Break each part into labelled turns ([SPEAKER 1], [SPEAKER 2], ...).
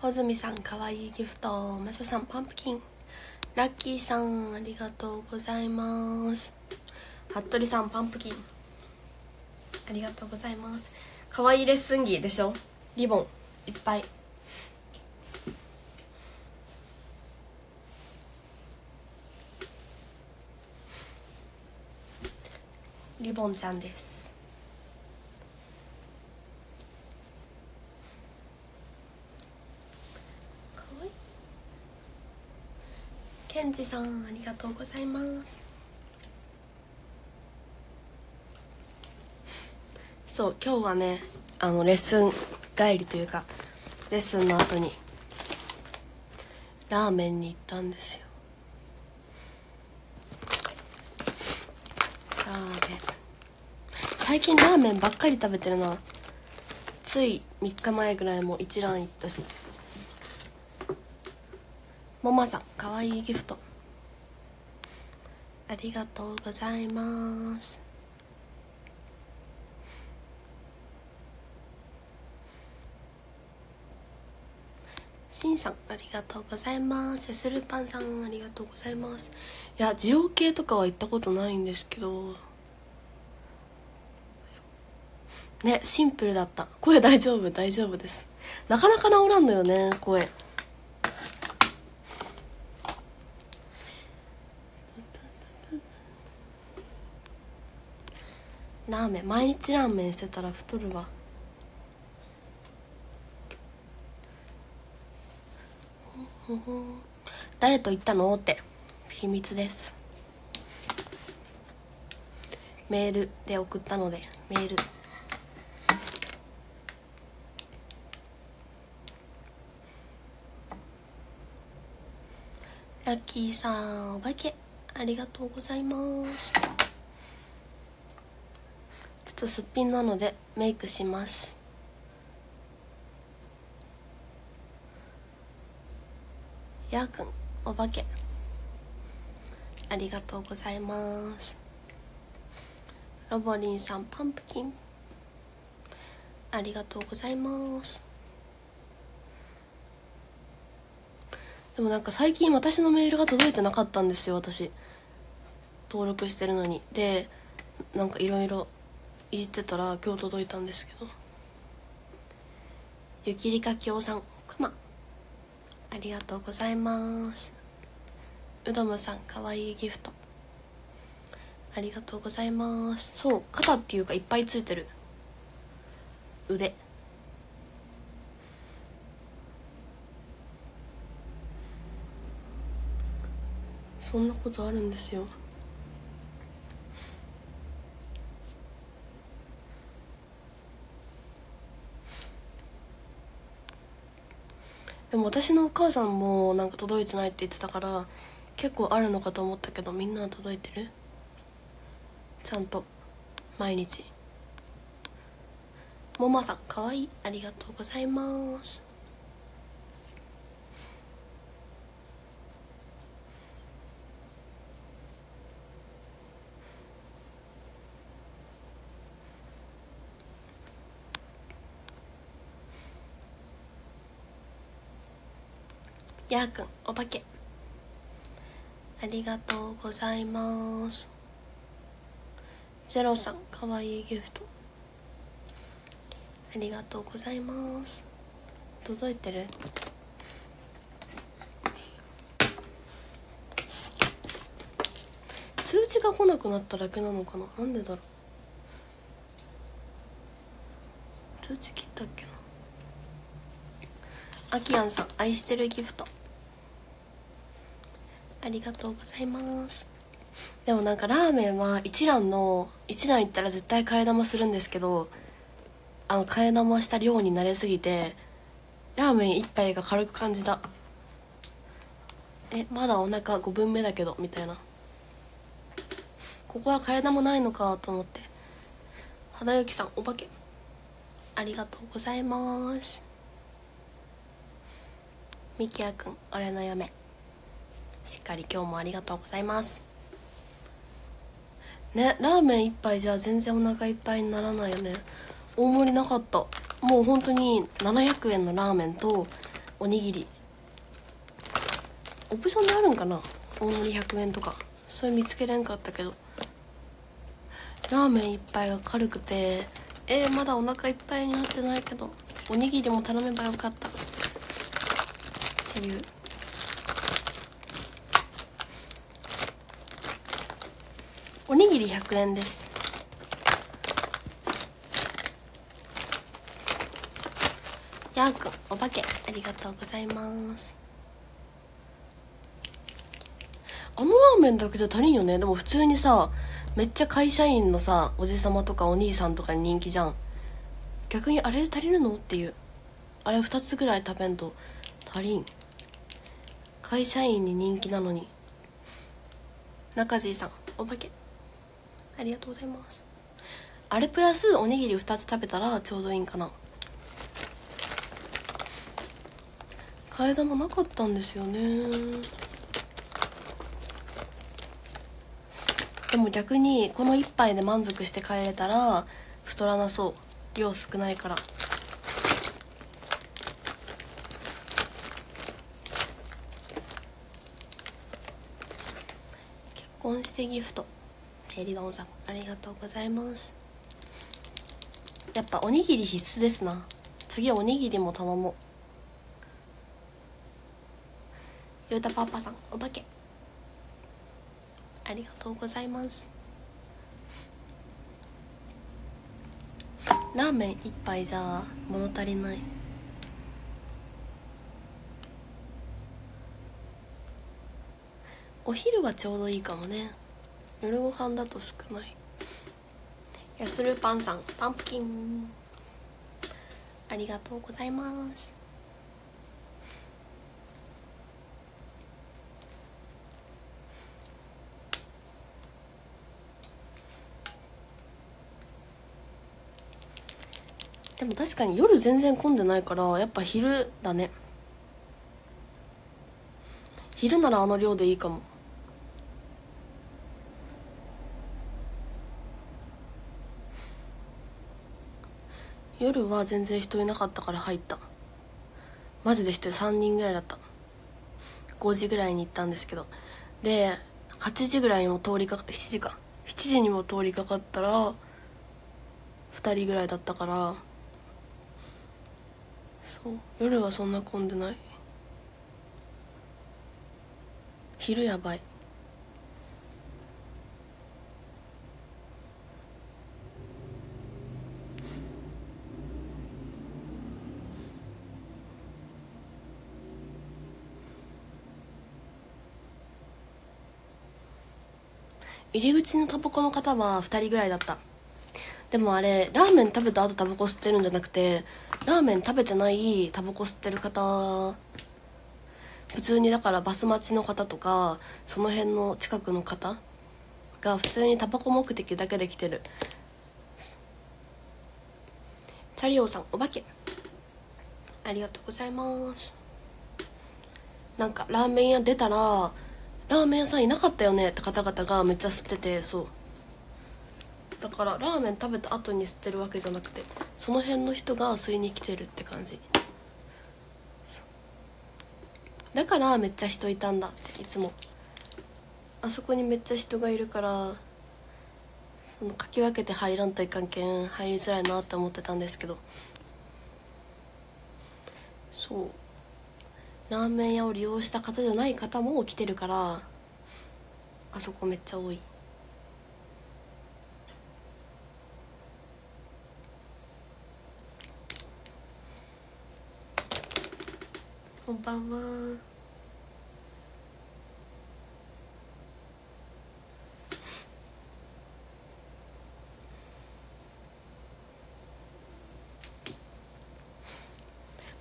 [SPEAKER 1] 穂積さんかわいいギフトマサさんパンプキン。ラッキーさんありがとうございます。服部さんパンプキン。ありがとうございます。かわいいレッスン着でしょ？リボンいっぱい。リボンちゃんですかわいいさんありがとうございます。そう今日はねあのレッスン帰りというかレッスンの後にラーメンに行ったんですよ。ラーメン。最近ラーメンばっかり食べてるな。つい3日前ぐらいも一蘭行ったし。もまさんかわいいギフト。ありがとうございます。しんさんありがとうございます。スルパンさんありがとうございます。いや二郎系とかは行ったことないんですけど。ねシンプルだった。声大丈夫大丈夫です。なかなか治らんのよね声。ラーメン毎日ラーメンしてたら太るわ。誰と行ったの？って。秘密です。メールで送ったのでメール。ラッキーさんお化け。ありがとうございます。とすっぴんなのでメイクします。やーくんお化け。ありがとうございます。ロボリンさんパンプキン。ありがとうございます。でもなんか最近私のメールが届いてなかったんですよ私。登録してるのに。でなんかいろいろいじってたら今日届いたんですけど。ゆきりかきょうさんくま。ありがとうございます。うどむさんかわいいギフト。ありがとうございます。そう肩っていうかいっぱいついてる。腕。そんなことあるんですよ。でも私のお母さんもなんか届いてないって言ってたから結構あるのかと思ったけどみんな届いてる？ちゃんと。毎日。もまさんかわいい。ありがとうございます。やーくんお化け。ありがとうございます。ゼロさんかわいいギフト。ありがとうございます。届いてる？通知が来なくなっただけなのかな？なんでだろう？通知切ったっけな？あきやんさん愛してるギフト。ありがとうございます。でもなんかラーメンは一蘭の一蘭行ったら絶対替え玉するんですけどあの替え玉した量に慣れすぎてラーメン一杯が軽く感じた。えまだお腹5分目だけどみたいな。ここは替え玉ないのかと思って。花雪さんお化け。ありがとうございます。みきやくん俺の嫁。しっかり今日もありがとうございます。ねラーメン一杯じゃ全然お腹いっぱいにならないよね。大盛りなかった。もう本当に700円のラーメンとおにぎり。オプションであるんかな？大盛り100円とか。それ見つけれんかったけど。ラーメン一杯が軽くてえー、まだお腹いっぱいになってないけどおにぎりも頼めばよかった。っていう。おにぎり100円です。やーくんお化けありがとうございます。あのラーメンだけじゃ足りんよね。でも普通にさめっちゃ会社員のさおじさまとかお兄さんとかに人気じゃん。逆にあれで足りるのっていう。あれ2つぐらい食べんと足りん。会社員に人気なのに。中地さんお化け。ありがとうございます。あれプラスおにぎり2つ食べたらちょうどいいんかな。替え玉なかったんですよね。でも逆にこの1杯で満足して帰れたら太らなそう。量少ないから。結婚してギフト。えりどんさんありがとうございます。やっぱおにぎり必須ですな。次おにぎりも頼もう。ゆうたパパさんお化け。ありがとうございます。ラーメン一杯じゃ物足りない。お昼はちょうどいいかもね。夜ご飯だと少ない。やするパンさんパンプキン。ありがとうございます。でも確かに夜全然混んでないからやっぱ昼だね。昼ならあの量でいいかも。夜は全然人いなかったから入った。マジで人3人ぐらいだった。5時ぐらいに行ったんですけど。で8時ぐらいにも通りかか7時か。7時にも通りかかったら2人ぐらいだったから。そう。夜はそんな混んでない。昼やばい。入り口のタバコの方は2人ぐらいだった。でもあれラーメン食べた後タバコ吸ってるんじゃなくてラーメン食べてないタバコ吸ってる方普通にだからバス待ちの方とかその辺の近くの方が普通にタバコ目的だけで来てる。チャリオさんお化け。ありがとうございます。なんかラーメン屋出たらラーメン屋さんいなかったよねって方々がめっちゃ吸っててそう。だからラーメン食べた後に吸ってるわけじゃなくてその辺の人が吸いに来てるって感じ。だからめっちゃ人いたんだっていつも。あそこにめっちゃ人がいるからそのかき分けて入らんといかんけん入りづらいなって思ってたんですけど。そう。ラーメン屋を利用した方じゃない方も来てるからあそこめっちゃ多い。こんばんは。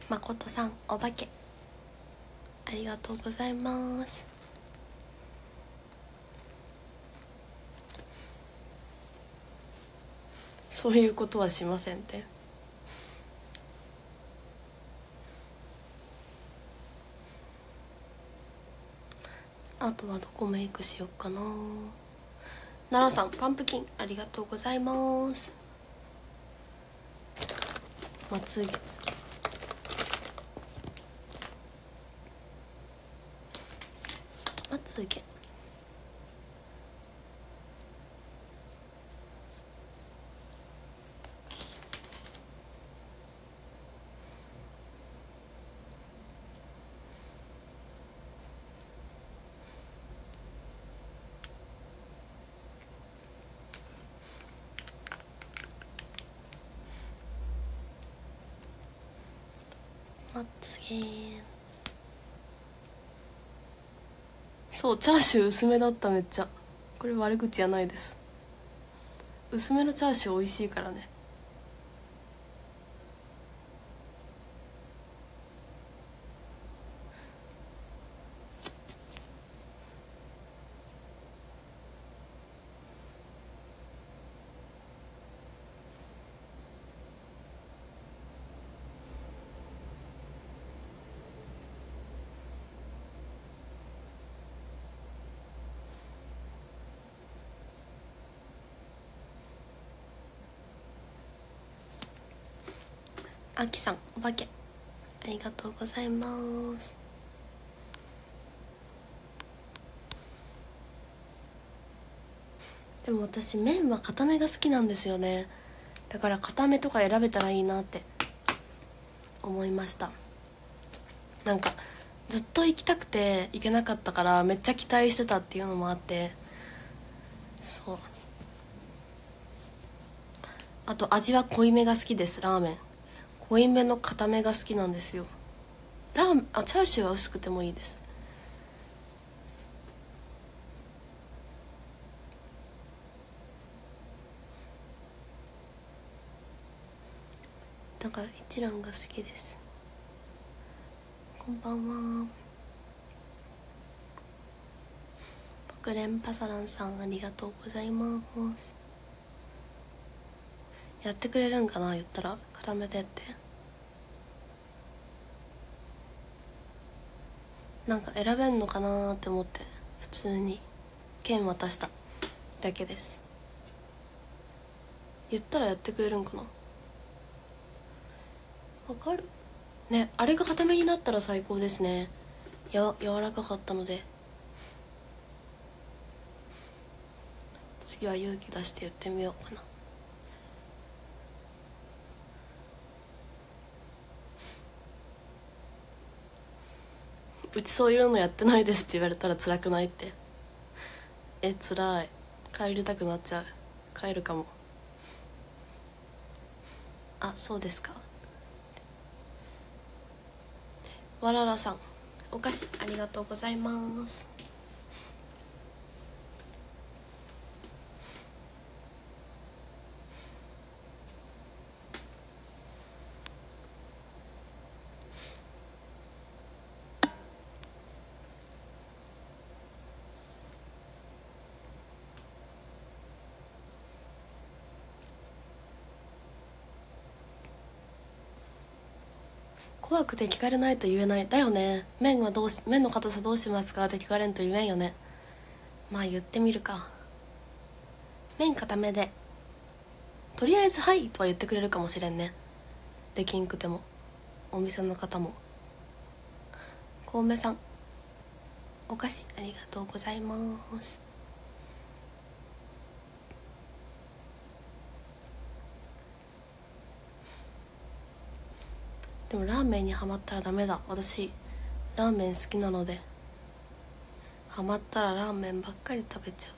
[SPEAKER 1] まことさんお化け。ありがとうございます。そういうことはしませんって。あとはどこメイクしよっかな。奈良さんパンプキンありがとうございます。まつげつげまつげそうチャーシュー薄めだっためっちゃ。これ悪口じゃないです。薄めのチャーシュー美味しいからね。あきさんお化け。ありがとうございます。でも私麺は固めが好きなんですよね。だから固めとか選べたらいいなって思いました。なんかずっと行きたくて行けなかったからめっちゃ期待してたっていうのもあって。そう。あと味は濃いめが好きですラーメン。濃いめの固めが好きなんですよ。ラーメンあチャーシューは薄くてもいいです。だから一蘭が好きです。こんばんは。僕レンパサランさんありがとうございます。やってくれるんかな言ったら固めてって。なんか選べんのかなって思って普通に。券渡した。だけです。言ったらやってくれるんかな。わかる。ねあれが固めになったら最高ですね。や柔らかかったので。次は勇気出して言ってみようかな。うちそういうのやってないですって言われたら辛くないって。え辛い。帰りたくなっちゃう。帰るかも。あそうですか。わららさんお菓子ありがとうございます。怖くて聞かれないと言えない。だよね。麺はどうし麺の硬さどうしますか？って聞かれんと言えんよね。まあ言ってみるか。麺固めで。とりあえず「はい」とは言ってくれるかもしれんね。できんくても。お店の方も。小梅さんお菓子ありがとうございます。でもラーメンにはまったらダメだ。私ラーメン好きなので。ハマったらラーメンばっかり食べちゃう。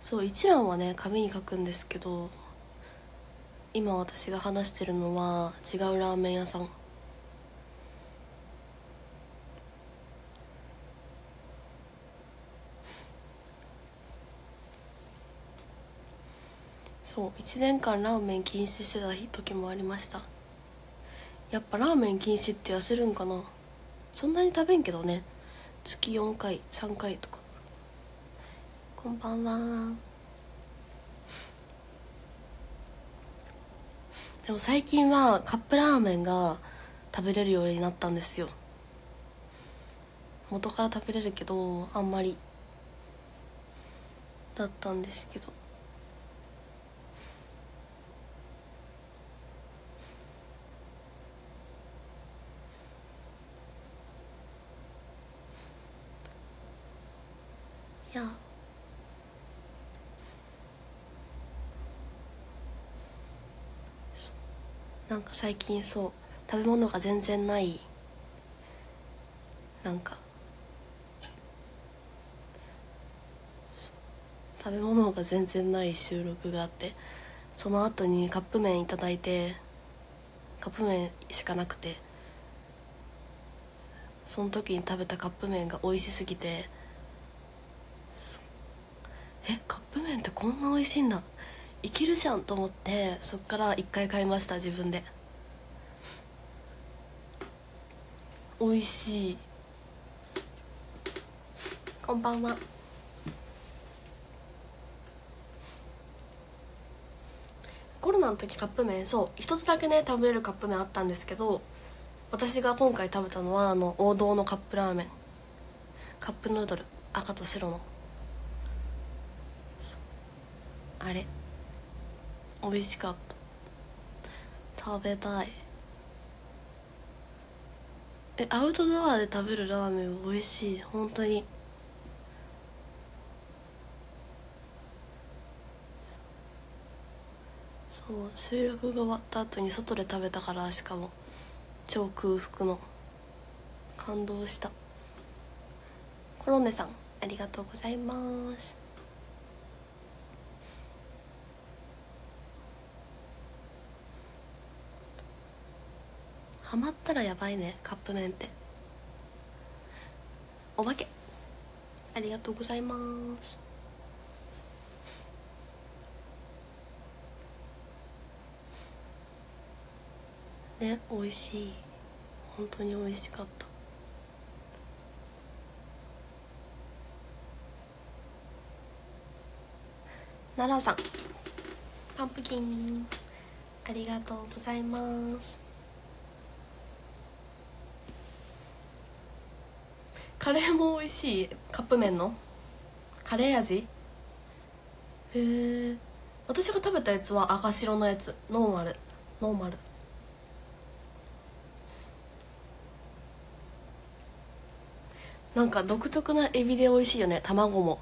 [SPEAKER 1] そう一覧はね紙に書くんですけど今私が話してるのは違うラーメン屋さん。そう1年間ラーメン禁止してた時もありました。やっぱラーメン禁止って痩せるんかな。そんなに食べんけどね。月4回3回とか。こんばんは。でも最近はカップラーメンが食べれるようになったんですよ。元から食べれるけどあんまり。だったんですけど。なんか最近そう食べ物が全然ない。なんか。食べ物が全然ない収録があってその後にカップ麺いいてカップ麺しかなくてその時に食べたカップ麺が美味しすぎてえカップ麺ってこんな美味しいんだいけるじゃんと思ってそっから一回買いました自分で。美味しい。こんばんは。コロナの時カップ麺そう一つだけね食べれるカップ麺あったんですけど私が今回食べたのはあの王道のカップラーメン。カップヌードル赤と白の。あれ。美味しかった。食べたい。えアウトドアで食べるラーメン美味しい。本当に。そう収録が終わった後に外で食べたからしかも。超空腹の。感動した。コロネさんありがとうございます。ハマったらやばいねカップ麺って。お化け。ありがとうございます。ね美味しい。本当に美味しかった。奈良さん。パンプキン。ありがとうございます。カレーも美味しいカップ麺の？カレー味？へえ私が食べたやつは赤白のやつ。ノーマル。ノーマル。なんか独特なエビで美味しいよね。卵も。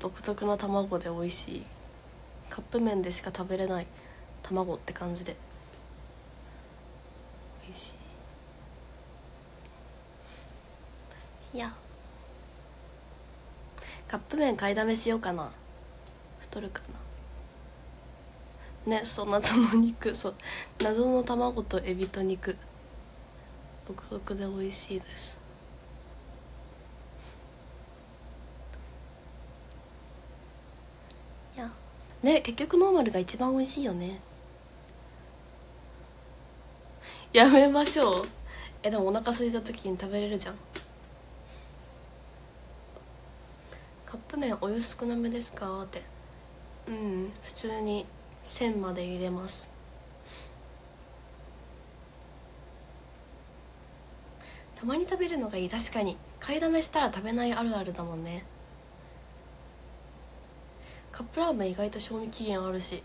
[SPEAKER 1] 独特な卵で美味しい。カップ麺でしか食べれない卵って感じで。美味しい。いや。カップ麺買いだめしようかな。太るかな。ねそう謎の肉。そう。謎の卵とエビと肉。独特で美味しいです。いや。ね結局ノーマルが一番美味しいよね。やめましょう。えでもお腹空いた時に食べれるじゃんカップ麺お湯少なめですか？って。うん。普通に1000まで入れます。たまに食べるのがいい。確かに。買いだめしたら食べないあるあるだもんね。カップラーメン意外と賞味期限あるし。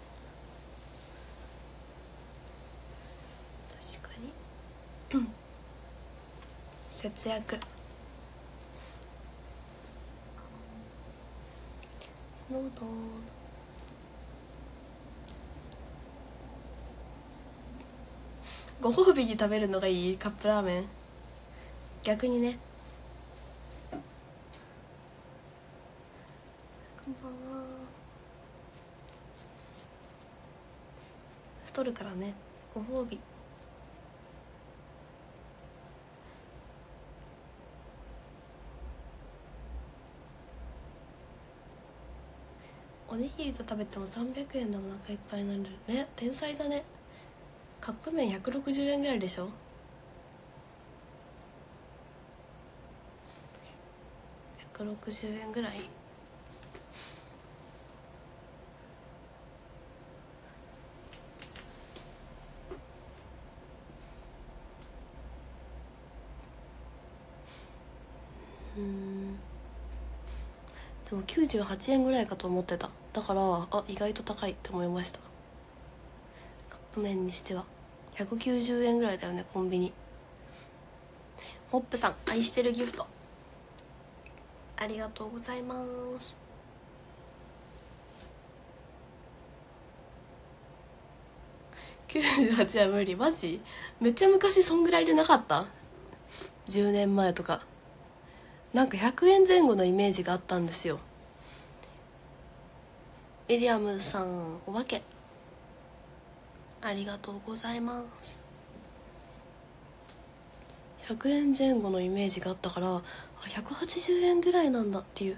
[SPEAKER 1] 確かに。節約のどご褒美に食べるのがいいカップラーメン。逆にね。こんばんは。太るからね。ご褒美。おにぎりと食べても300円でお腹いっぱいになる。ね天才だね。カップ麺160円ぐらいでしょ？160円ぐらい。でも98円ぐらいかと思ってた。だからあ意外と高いって思いました。カップ麺にしては。190円ぐらいだよねコンビニ。ホップさん愛してるギフト。ありがとうございます。98は無理。マジ？めっちゃ昔そんぐらいでなかった？10年前とか。なんか100円前後のイメージがあったんですよ。ウィリアムズさんお化け。ありがとうございます。100円前後のイメージがあったからあ180円ぐらいなんだっていう。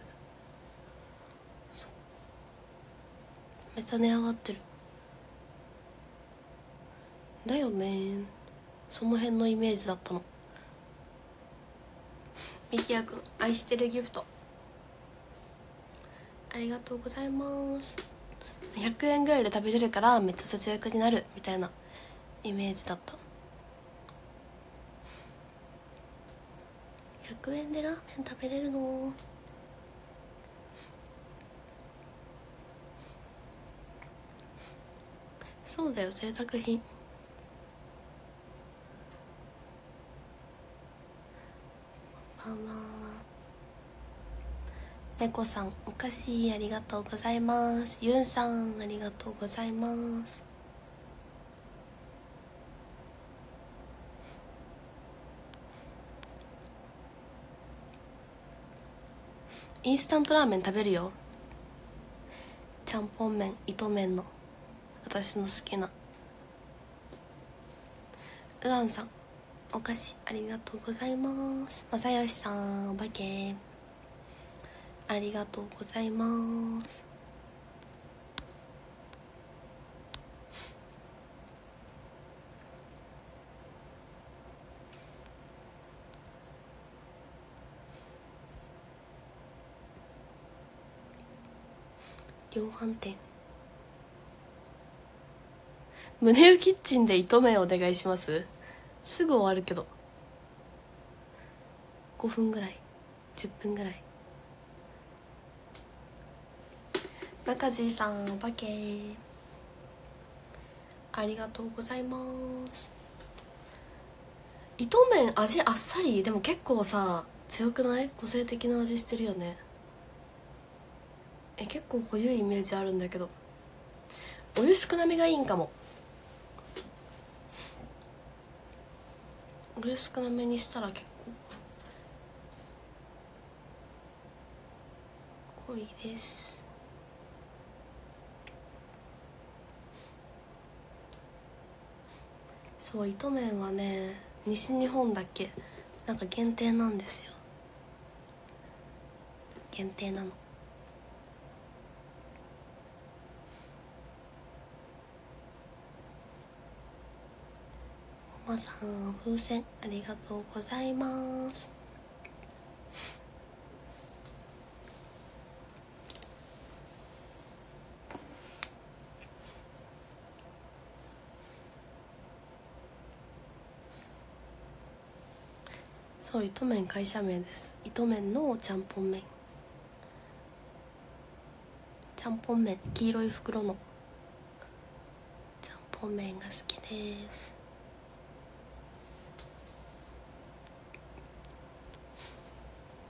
[SPEAKER 1] めっちゃ値上がってる。だよねその辺のイメージだったの。ミキヤくん愛してるギフト。ありがとうございます。100円ぐらいで食べれるからめっちゃ節約になるみたいなイメージだった。100円でラーメン食べれるの？そうだよ贅沢品こんばんは猫さんお菓子ありがとうございます。ユンさんありがとうございます。インスタントラーメン食べるよ。ちゃんぽん麺糸麺の私の好きな。うらんさんお菓子ありがとうございます。まさよしさんお化けありがとうございます。量販店。胸湯キッチンで糸麺お願いします？すぐ終わるけど。5分ぐらい。10分ぐらい。中地さんお化けありがとうございます。糸麺味あっさり？でも結構さ強くない？個性的な味してるよね。え結構濃ゆいイメージあるんだけど。お湯少なめがいいんかも。お湯少なめにしたら結構。濃いです。そう糸麺はね西日本だけ？なんか限定なんですよ。限定なの。マさん風船ありがとうございます。そう糸麺会社名です。糸麺のちゃんぽん麺。ちゃんぽん麺。黄色い袋の。ちゃんぽん麺が好きです。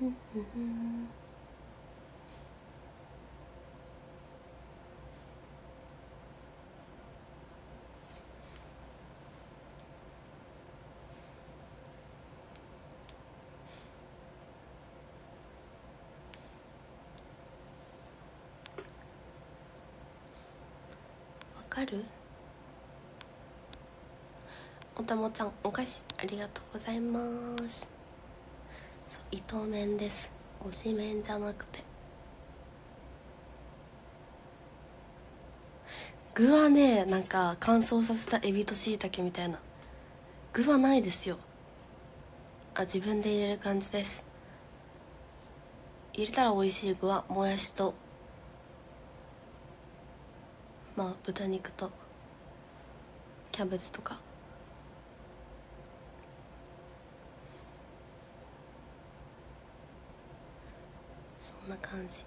[SPEAKER 1] うんうんうんわかるおたもちゃんお菓子ありがとうございます。糸麺です。推し麺じゃなくて。具はねなんか乾燥させたエビとしいたけみたいな。具はないですよ。あ自分で入れる感じです。入れたら美味しい具はもやしとまあ豚肉とキャベツとか。そんな感じ。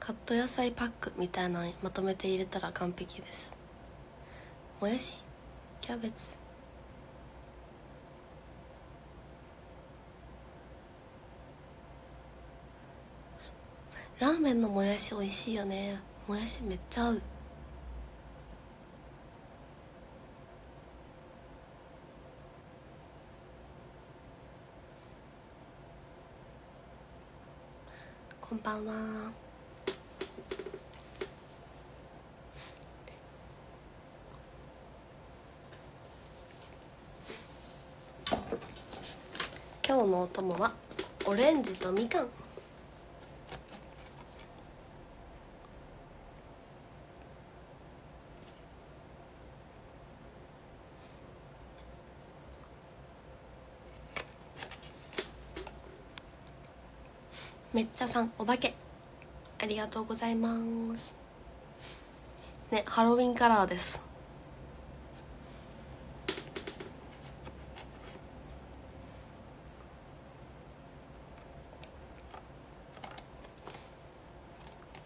[SPEAKER 1] カット野菜パックみたいなのまとめて入れたら完璧です。もやし？キャベツ？ラーメンのもやし美味しいよね。もやしめっちゃ合う。ばんは。今日のお供はオレンジとみかん。めっちゃさんお化け。ありがとうございます。ねハロウィンカラーです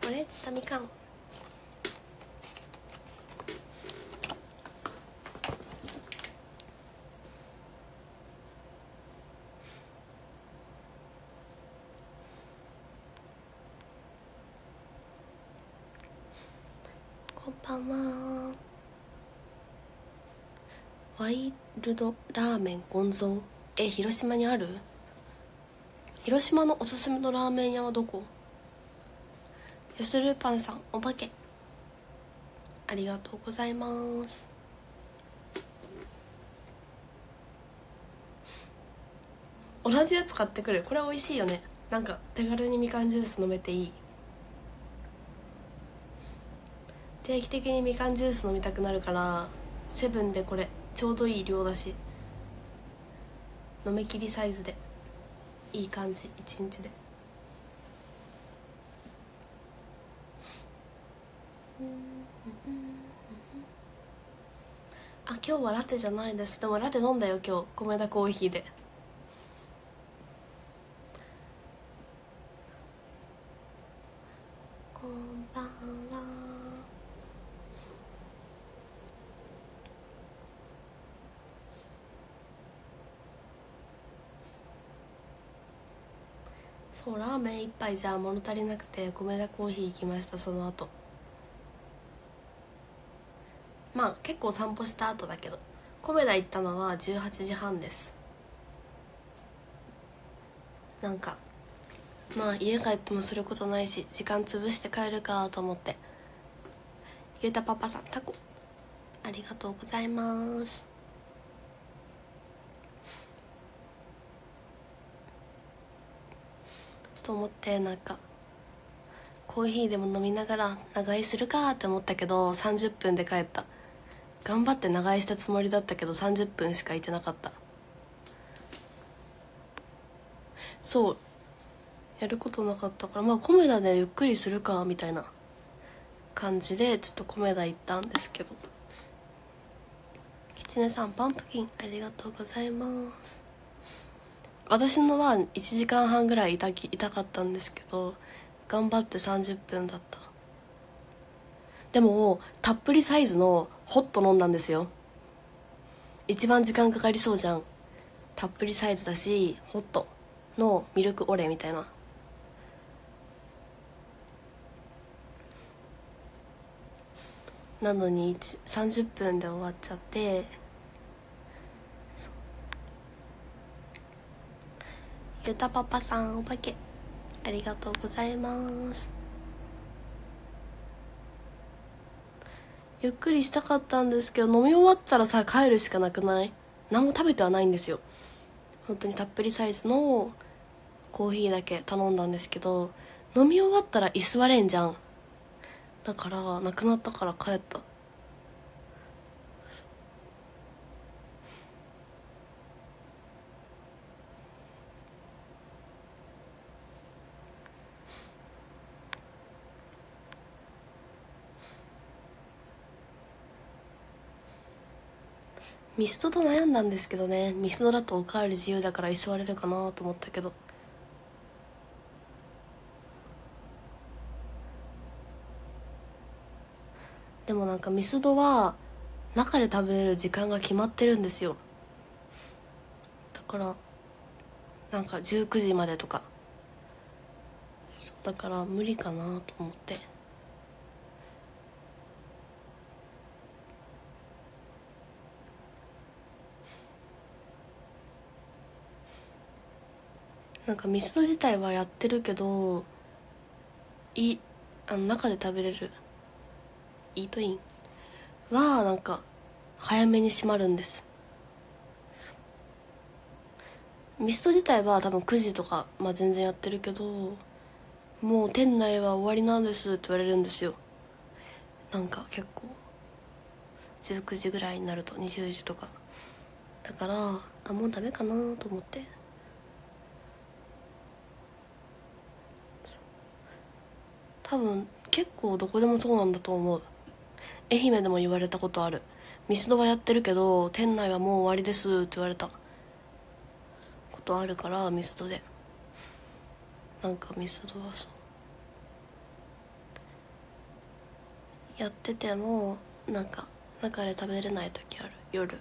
[SPEAKER 1] オレンジとみかんこんばんは。ワイルドラーメンゴンゾーえ広島にある？広島のおすすめのラーメン屋はどこ？ゆするパンさんお化け。ありがとうございます。同じやつ買ってくる。これ美味しいよね。なんか手軽にみかんジュース飲めていい。定期的にみかんジュース飲みたくなるからセブンでこれちょうどいい量だし飲み切りサイズでいい感じ一日で。あ今日はラテじゃないです。でもラテ飲んだよ今日。米田コーヒーでこんばんはそうラーメン一杯じゃ物足りなくて米田コーヒー行きましたその後。まあ結構散歩した後だけど。米田行ったのは18時半です。なんかまあ家帰ってもすることないし時間潰して帰るかと思って。ゆうたパパさんタコ。ありがとうございます。と思ってなんかコーヒーでも飲みながら長居するかって思ったけど30分で帰った。頑張って長居したつもりだったけど30分しかいてなかった。そう。やることなかったからまあコメダでゆっくりするかみたいな。感じでちょっとコメダ行ったんですけど。きちねさんパンプキンありがとうございます。私のは1時間半ぐらいいたき痛かったんですけど頑張って30分だった。でもたっぷりサイズのホット飲んだんですよ。一番時間かかりそうじゃん。たっぷりサイズだしホットのミルクオレみたいな。なのに30分で終わっちゃってゆたパパさんお化け。ありがとうございます。ゆっくりしたかったんですけど飲み終わったらさ帰るしかなくない？何も食べてはないんですよ。本当にたっぷりサイズのコーヒーだけ頼んだんですけど飲み終わったら居座れんじゃん。だからなくなったから帰った。ミスドと悩んだんですけどね。ミスドだとおかわり自由だから居座れるかなと思ったけど。でもなんかミスドは中で食べれる時間が決まってるんですよ。だからなんか19時までとか。だから無理かなと思って。なんかミスド自体はやってるけどいあの中で食べれるイートインはなんか早めに閉まるんです。ミスト自体は多分9時とか、まあ、全然やってるけどもう店内は終わりなんですって言われるんですよ。なんか結構19時ぐらいになると20時とか。だからあもうダメかなと思って。多分結構どこでもそうなんだと思う。愛媛でも言われたことある。ミスドはやってるけど店内はもう終わりですって言われた。ことあるからミスドで。なんかミスドはそう。やっててもなんか中で食べれない時ある。夜。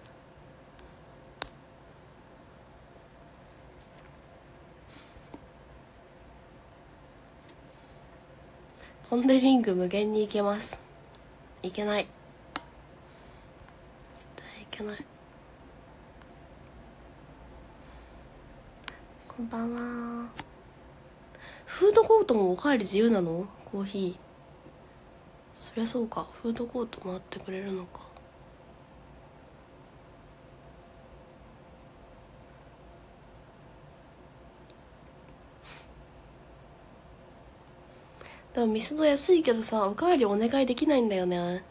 [SPEAKER 1] ポン・デ・リング無限に行けます。いけない。絶対いけない。こんばんは。フードコートもお帰り自由なの？コーヒー。そりゃそうか。フードコートもあってくれるのか。でもミスド安いけどさおかわりお願いできないんだよね。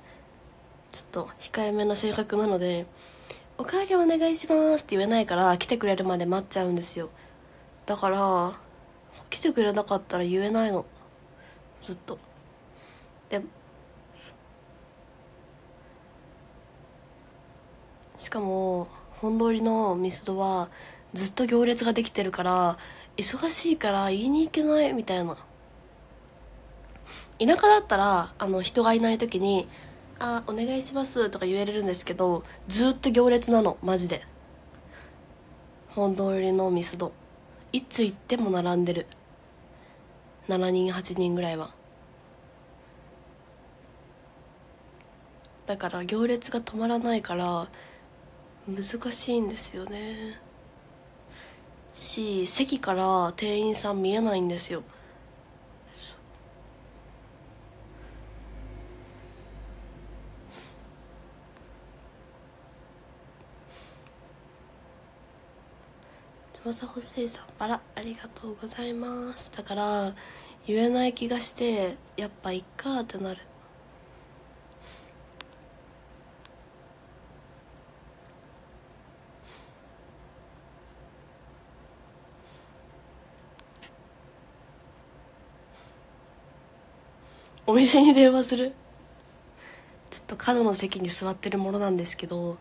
[SPEAKER 1] ちょっと控えめな性格なので「おかわりお願いします」って言えないから来てくれるまで待っちゃうんですよ。だから来てくれなかったら言えないの。ずっと。でしかも本通りのミスドはずっと行列ができてるから忙しいから言いに行けないみたいな。田舎だったらあの人がいない時に「あお願いします」とか言えれるんですけどずっと行列なのマジで。本通りのミスド。いつ行っても並んでる。7人8人ぐらいは。だから行列が止まらないから難しいんですよね。し席から店員さん見えないんですよ。翼補正さんバラありがとうございます。だから言えない気がしてやっぱいっかってなる。お店に電話する？ちょっと角の席に座ってるものなんですけど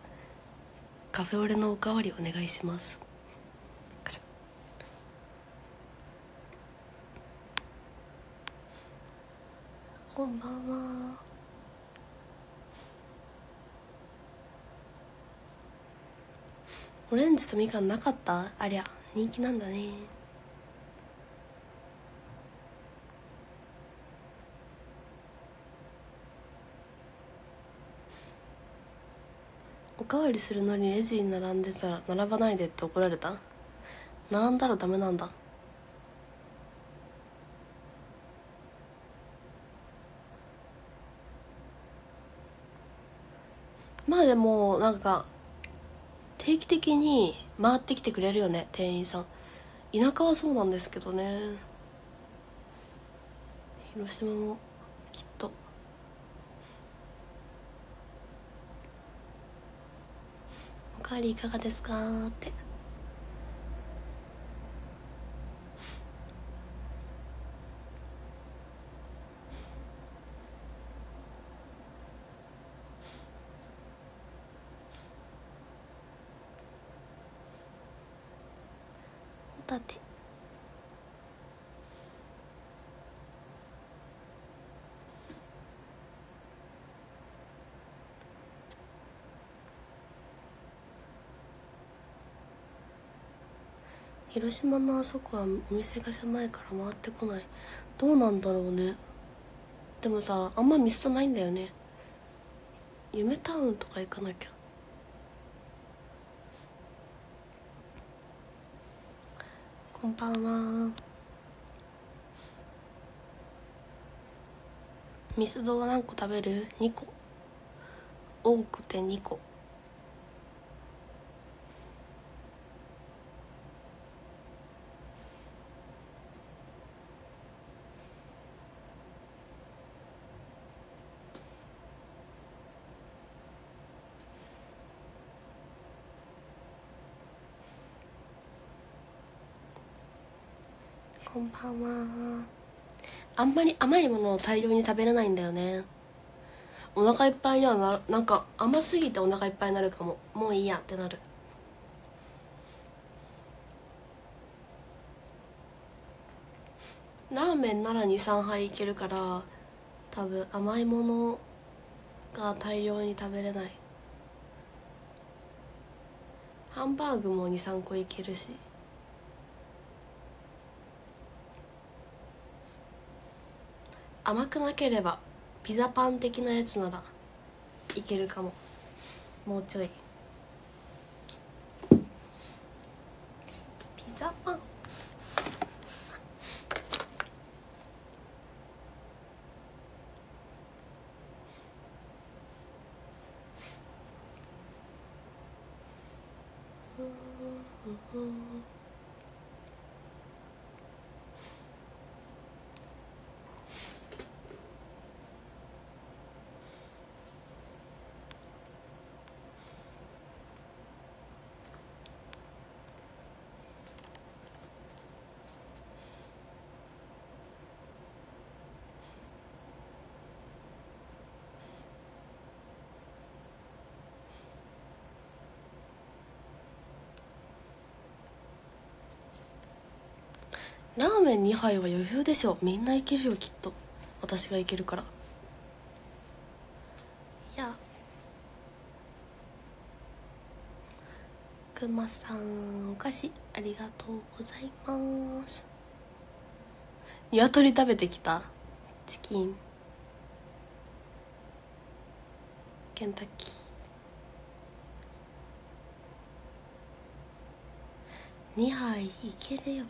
[SPEAKER 1] カフェオレのおかわりお願いします。こんばんは。オレンジとみかんなかった？ありゃ人気なんだね。おかわりするのにレジに並んでたら並ばないでって怒られた？並んだらダメなんだ。まあでもなんか定期的に回ってきてくれるよね店員さん。田舎はそうなんですけどね。広島もきっと。おかわりいかがですかって。ホタテ広島のあそこはお店が狭いから回ってこない。どうなんだろうね。でもさあんまミストないんだよね。夢タウンとか行かなきゃ。こんばんは。ミスドは何個食べる？2個。多くて2個。ばんは。あんまり甘いものを大量に食べれないんだよね。お腹いっぱいにはななんか甘すぎてお腹いっぱいになるかも。もういいやってなる。ラーメンなら23杯いけるから多分甘いものが大量に食べれない。ハンバーグも23個いけるし。甘くなければピザパン的なやつならいけるかも。もうちょい。ピザパン。ラーメン2杯は余裕でしょみんないけるよきっと。私がいけるから。いや。くまさんお菓子ありがとうございます。鶏食べてきた？チキン。ケンタッキー。2杯いけるよ。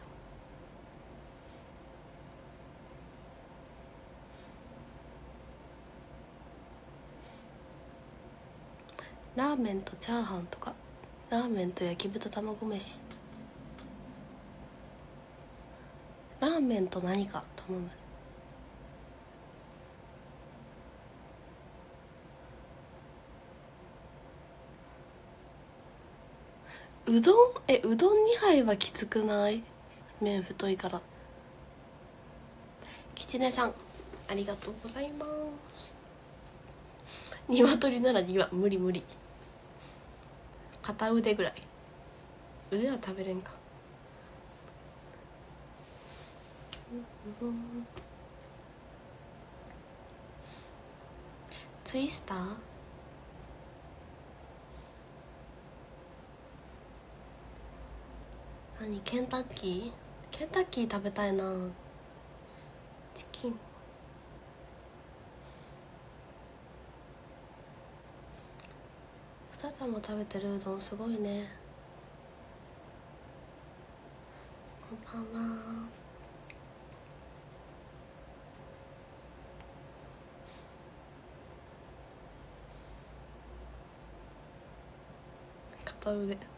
[SPEAKER 1] ラーメンとチャーハンとかラーメンと焼き豚卵飯。ラーメンと何か頼む。うどん？えうどん2杯はきつくない？麺太いから。きちねさんありがとうございます。鶏なら2は無理無理。片腕ぐらい。腕は食べれんか。ツイスター？何？ケンタッキー？ケンタッキー食べたいなチキン方も食べてるうどんすごいね。こんばんは。片腕。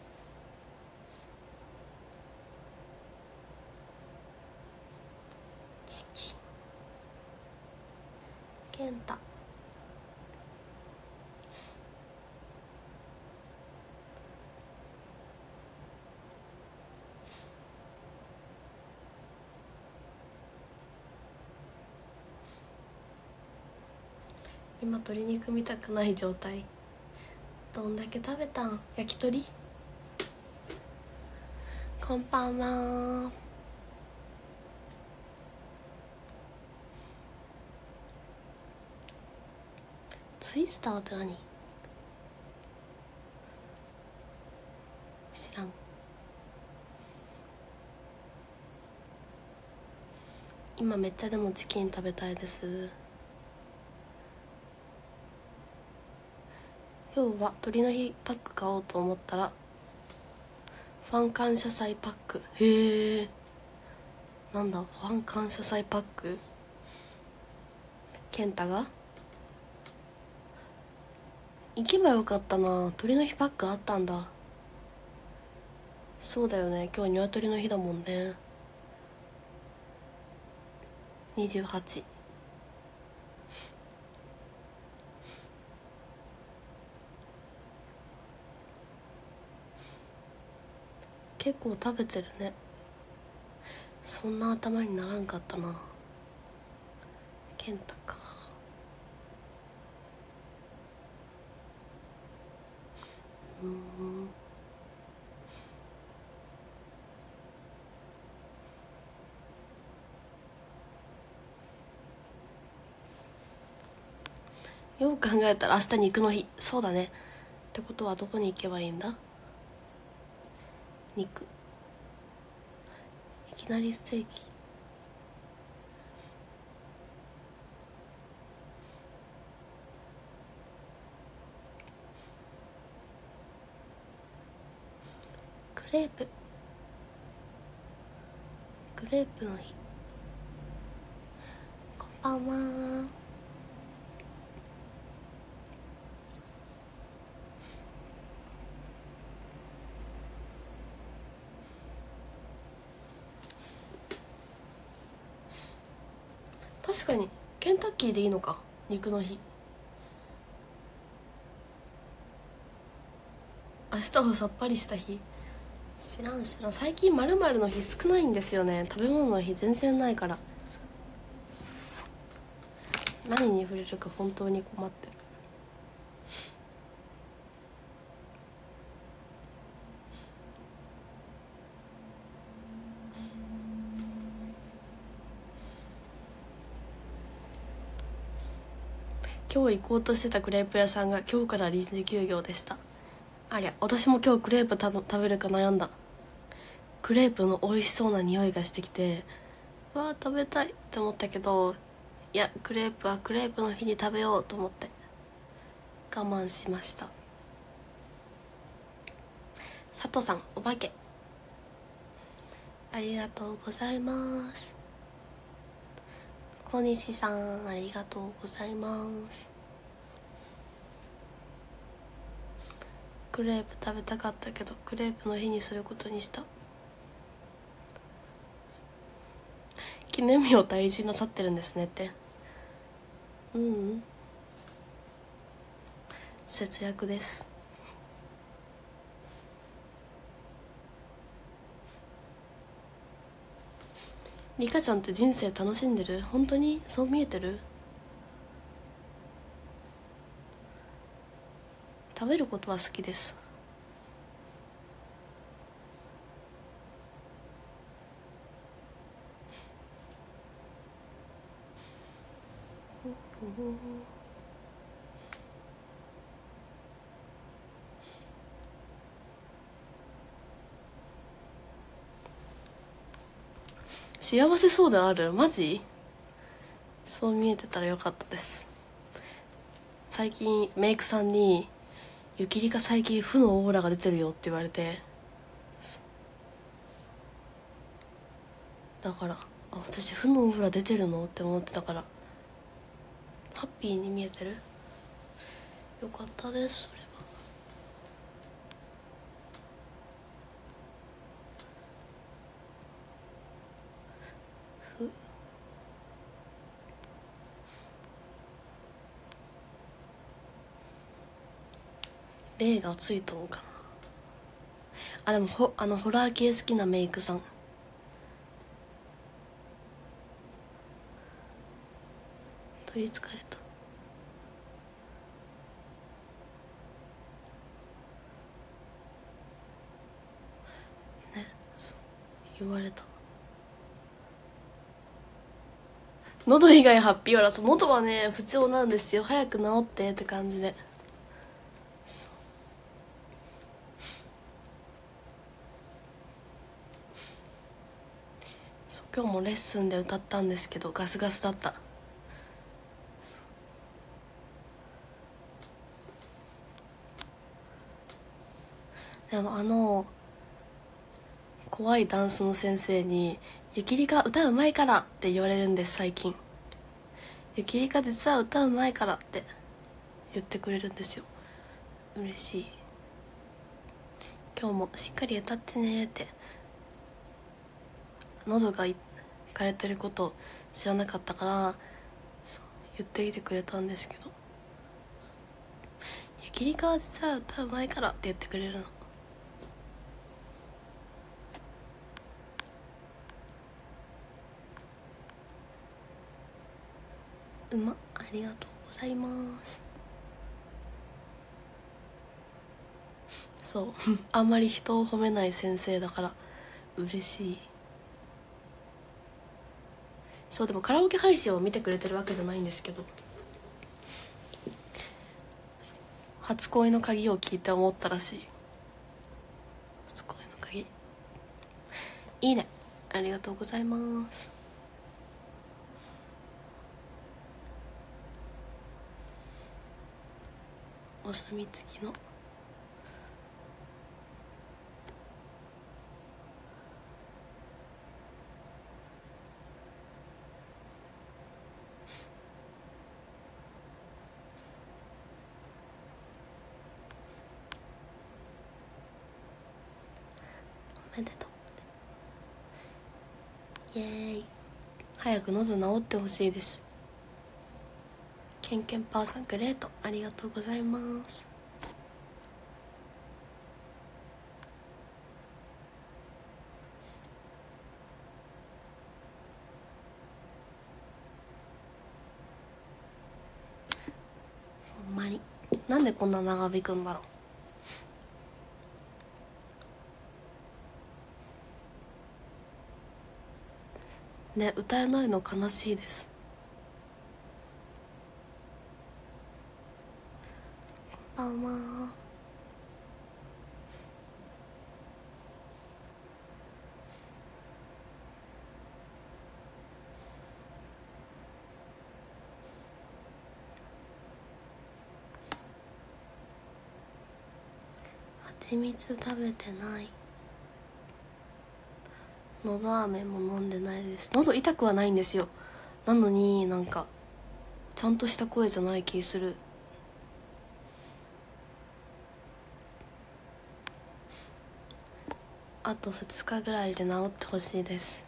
[SPEAKER 1] 今鶏肉見たくない状態。どんだけ食べたん？焼き鳥？こんばんは。ツイスターって何？知らん。今めっちゃでもチキン食べたいです。今日は鳥の日パック買おうと思ったらファン感謝祭パック。へえ。なんだファン感謝祭パック？健太が？行けばよかったな。鳥の日パックあったんだ。そうだよね。今日鶏の日だもんね。28結構食べてるね。そんな頭にならんかったな。健太か。うん。よう考えたら明日肉の日。そうだね。ってことはどこに行けばいいんだ？肉。いきなりステーキ。クレープ。クレープの日。こんばんは確かにケンタッキーでいいのか？肉の日。明日はさっぱりした日？知らん知らん。最近まるの日少ないんですよね。食べ物の日全然ないから。何に触れるか本当に困ってる。今日行こうとしてたクレープ屋さんが今日から臨時休業でした。ありゃ私も今日クレープた食べるか悩んだ。クレープの美味しそうな匂いがしてきてわあ食べたいって思ったけどいやクレープはクレープの日に食べようと思って我慢しました。佐藤さんお化け。ありがとうございます。小西さんありがとうございます。クレープ食べたかったけどクレープの日にすることにした。記念日を大事なさってるんですねって。うん、うん、節約です。リカちゃんって人生楽しんでる？本当に？そう見えてる？食べることは好きです。幸せそうである。マジ？そう見えてたらよかったです。最近メイクさんに「ゆきりか最近負のオーラが出てるよ」って言われて。だからあ私負のオーラ出てるのって思ってたから。ハッピーに見えてる？よかったです。それ霊がついとんかな。あでもほあのホラー系好きなメイクさん。取りつかれた。ねそう言われた。喉以外ハッピーオーラそう喉はね不調なんですよ。早く治ってって感じで。今日もレッスンで歌ったんですけどガスガスだった。でもあの怖いダンスの先生に「ゆきりが歌うまいから」って言われるんです最近「ゆきりか実は歌うまいから」って言ってくれるんですよ。嬉しい。今日もしっかり歌ってねって。喉がい。枯れてること知らなかったから言ってきてくれたんですけど「ゆきりかは実は歌うまいから」って言ってくれるの。うまありがとうございます。そう。あんまり人を褒めない先生だから嬉しい。そうでもカラオケ配信を見てくれてるわけじゃないんですけど。初恋の鍵を聞いて思ったらしい。初恋の鍵。いいね。ありがとうございます。お墨付きのめでとうイエーイ。早く喉治ってほしいです。ケンケンパーさんグレート。ありがとうございます。ほんまに。なんでこんな長引くんだろう。ね歌えないの悲しいです。こんばんは蜂蜜食べてない。のど飴も飲んでないです。喉痛くはないんですよ。なのになんかちゃんとした声じゃない気する。あと2日ぐらいで治ってほしいです。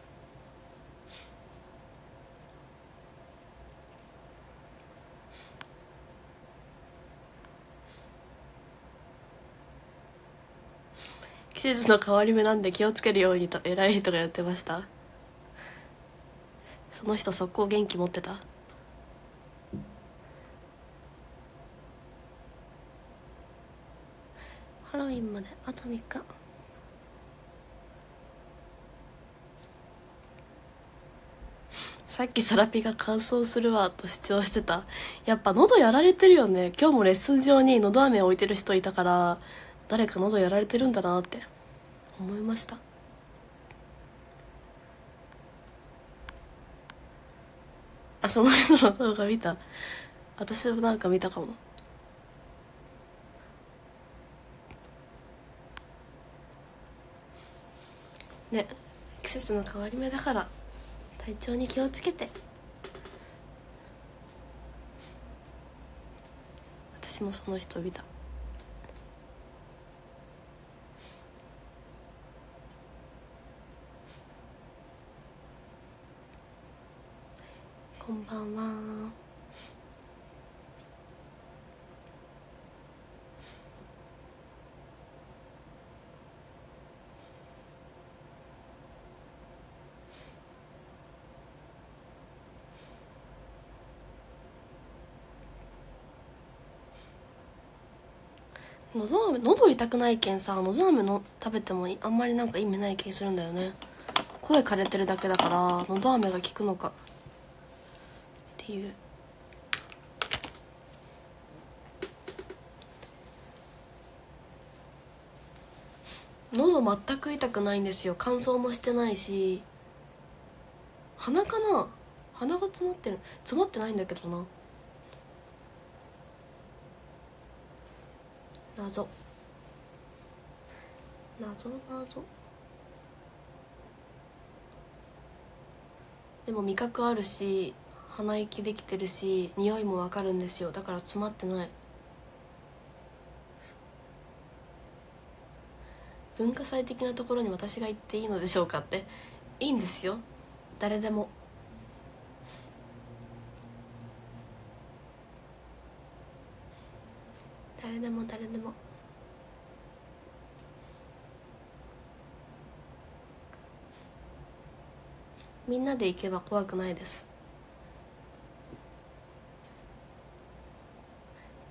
[SPEAKER 1] 季節の変わり目なんで気をつけるようにと偉い人が言ってました。その人速攻元気持ってた？ハロウィンまであと3日。さっきサラピが乾燥するわと主張してた。やっぱ喉やられてるよね。今日もレッスン上に喉飴置いてる人いたから誰か喉やられてるんだなって思いました？あその人の動画見た？私もなんか見たかも。ね季節の変わり目だから体調に気をつけて。私もその人見た。こんばんは。喉飴喉痛くないけんさ喉飴の食べてもあんまりなんか意味ない気するんだよね。声枯れてるだけだから喉飴が効くのか。ていう。喉全く痛くないんですよ。乾燥もしてないし。鼻かな？鼻が詰まってる。詰まってないんだけどな。謎。謎謎。でも味覚あるし。鼻息できてるし匂いもわかるんですよ。だから詰まってない。文化祭的なところに私が行っていいのでしょうかって。いいんですよ。誰でも。誰でも誰でも。みんなで行けば怖くないです。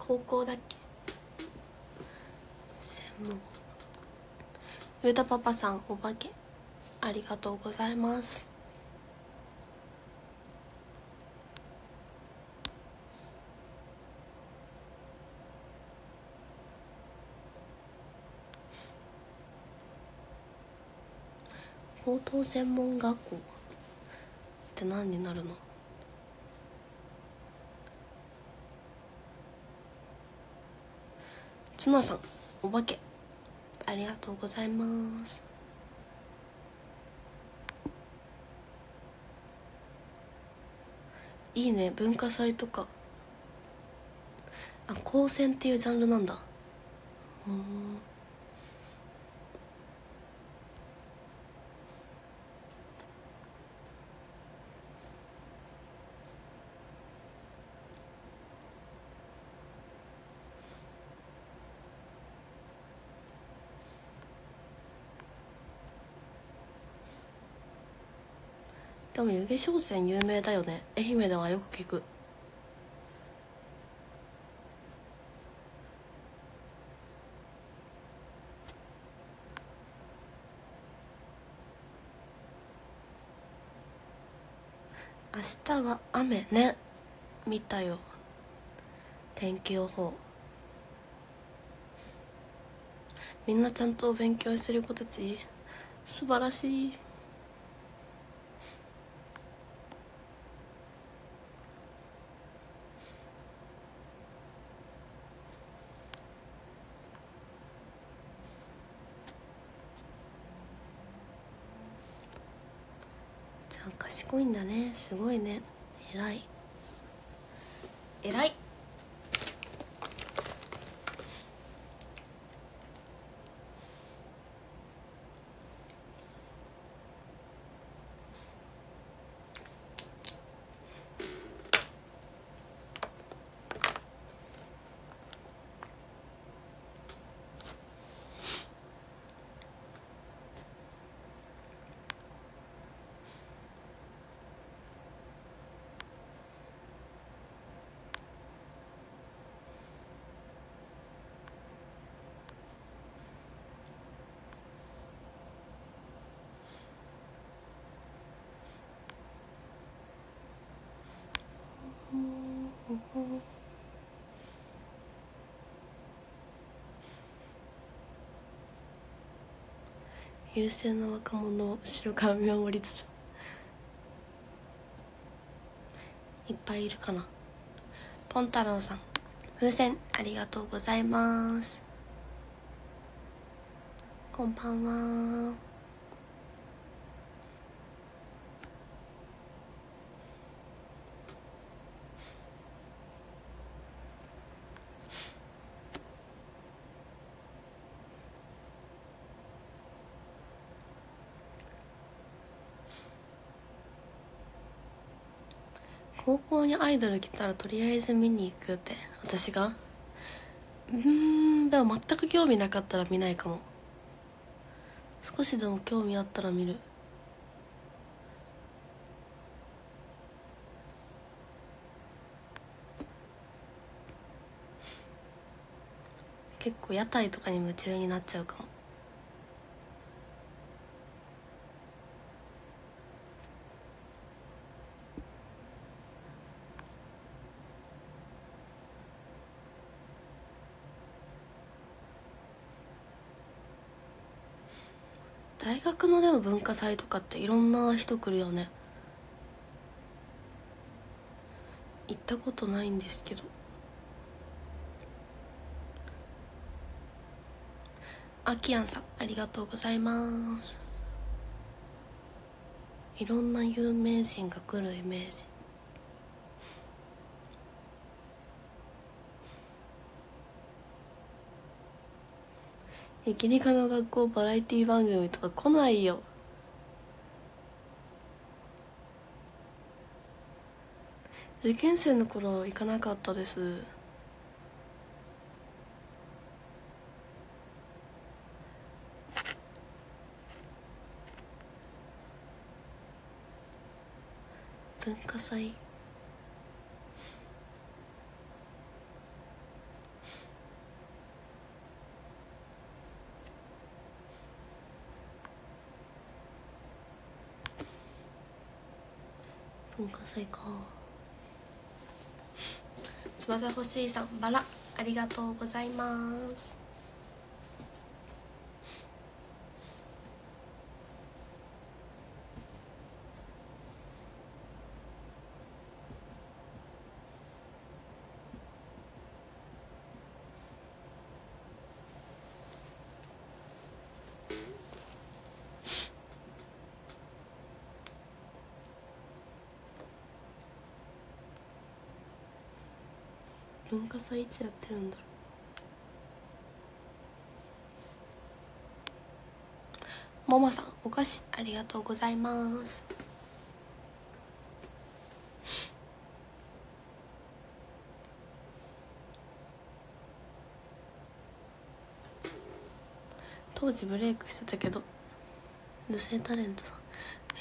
[SPEAKER 1] 高校だっけ？専門。ゆうたパパさんお化け。ありがとうございます。高等専門学校って何になるの？ツナさんお化け。ありがとうございます。いいね文化祭とか。あ高専っていうジャンルなんだ。うん。でも湯気商船有名だよね。愛媛ではよく聞く。明日は雨ね。見たよ。天気予報。みんなちゃんと勉強してる子たち素晴らしい。賢いんだね。すごいね。偉い。偉い。優秀な若者を後ろから見守りつついっぱいいるかな。ポン太郎さん風船ありがとうございます。こんばんは高校にアイドル来たらとりあえず見に行くって私が？うんでも全く興味なかったら見ないかも。少しでも興味あったら見る。結構屋台とかに夢中になっちゃうかも大学のでも文化祭とかっていろんな人来るよね。行ったことないんですけど。あきやんさんありがとうございます。いろんな有名人が来るイメージ。焼肉の学校バラエティ番組とか来ないよ。受験生の頃行かなかったです。文化祭。文化祭か。翼欲しいさんバラ。ありがとうございます。文化祭いつやってるんだろう。ももさんお菓子ありがとうございます。当時ブレイクしてたけど女性タレントさん。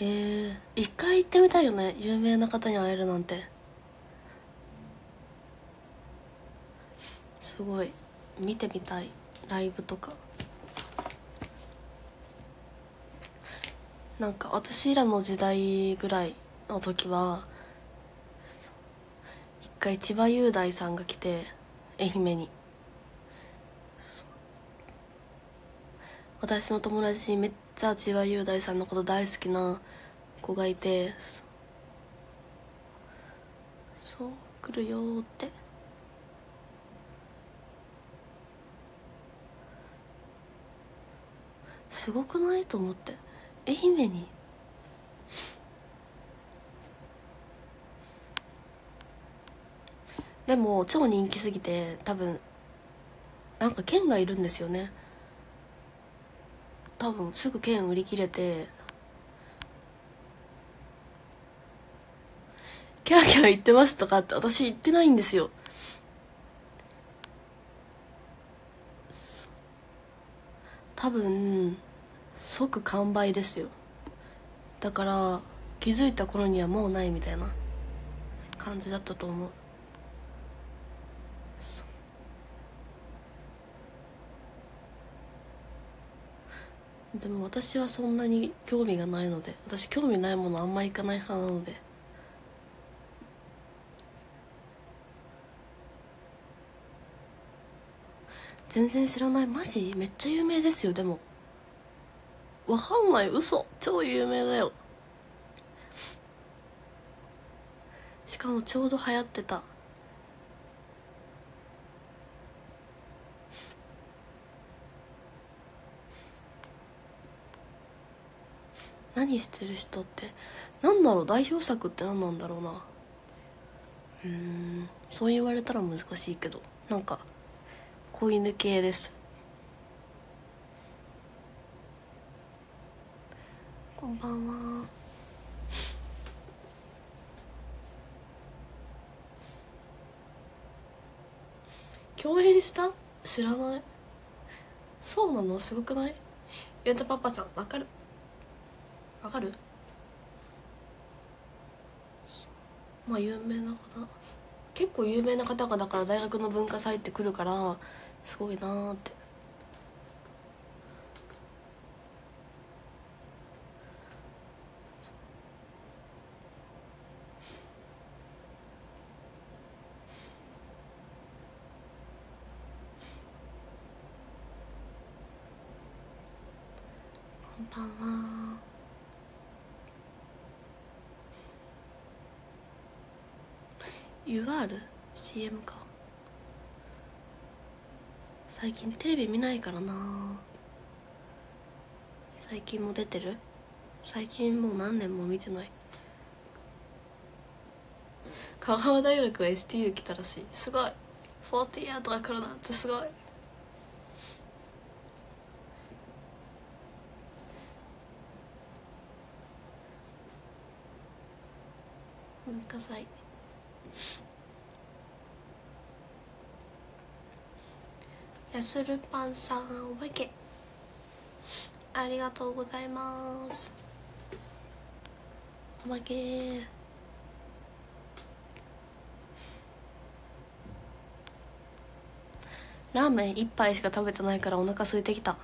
[SPEAKER 1] へえ一回行ってみたいよね。有名な方に会えるなんて。すごい。見てみたい。ライブとか。なんか私らの時代ぐらいの時は一回千葉雄大さんが来て愛媛に。私の友達にめっちゃ千葉雄大さんのこと大好きな子がいてそう。来るよって。すごくない？と思って。愛媛に。でも超人気すぎて多分なんか券がいるんですよね。多分すぐ券売り切れて。キャーキャー言ってますとかって私言ってないんですよ。多分即完売ですよ。だから気づいた頃にはもうないみたいな感じだったと思う。でも私はそんなに興味がないので私興味ないものあんまり行かない派なので。全然知らない。マジ？めっちゃ有名ですよでも。わかんない。嘘。超有名だよ。しかもちょうど流行ってた。何してる人って。なんだろう。代表作って何なんだろうな。うん。そう言われたら難しいけど。なんか子犬系です。こんばんは。共演した？知らない。そうなの？すごくない？ゆうたパパさんわかる？わかる？まあ有名な方。結構有名な方がだから大学の文化祭って来るからすごいなーって。近テレビ見ないからな。最近も出てる？最近もう何年も見てない。香川大学は STU 来たらしい。すごい。40アートが来るなんてすごい。ごめんなさい。やするパンさんお化けありがとうございます。お化け。ラーメン一杯しか食べてないからお腹空いてきた。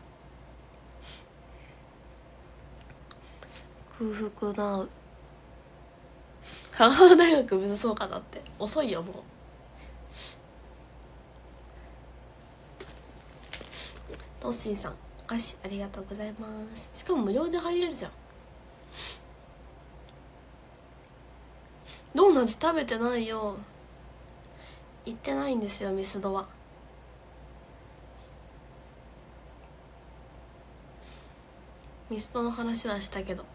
[SPEAKER 1] 空腹な香川大学目指そうかなって。遅いよもう。ッシーさん。お菓子ありがとうございます。しかも無料で入れるじゃん。ドーナツ食べてないよ。行ってないんですよミスドは。ミスドの話はしたけど。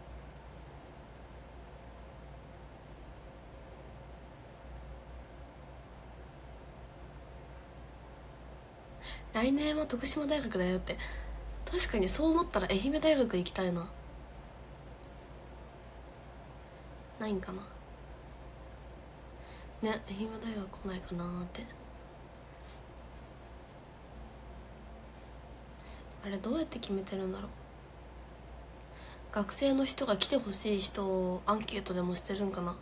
[SPEAKER 1] 来年は徳島大学だよって。確かにそう思ったら愛媛大学行きたいな。ないんかな。ね愛媛大学来ないかなって。あれどうやって決めてるんだろう。学生の人が来てほしい人をアンケートでもしてるんかな。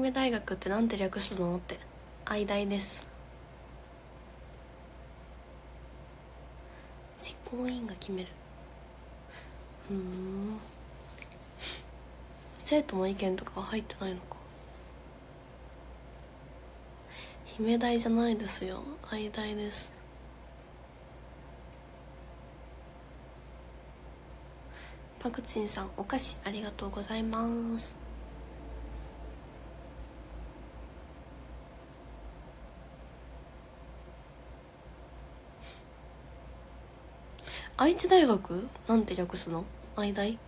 [SPEAKER 1] 愛媛大学ってなんて略すのって。愛大です。執行委員が決める。うん。生徒の意見とかは入ってないのか。姫大じゃないですよ。愛大です。パクチンさんお菓子ありがとうございます。愛知大学？なんて略すの？愛大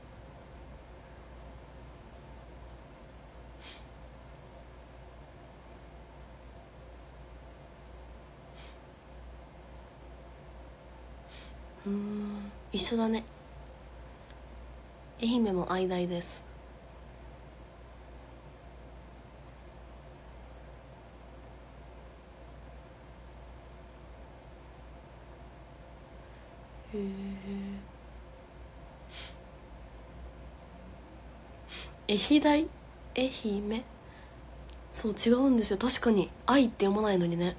[SPEAKER 1] うん一緒だね。愛媛も愛大です。へえ愛大愛媛そう違うんですよ。確かに「愛」って読まないのにね。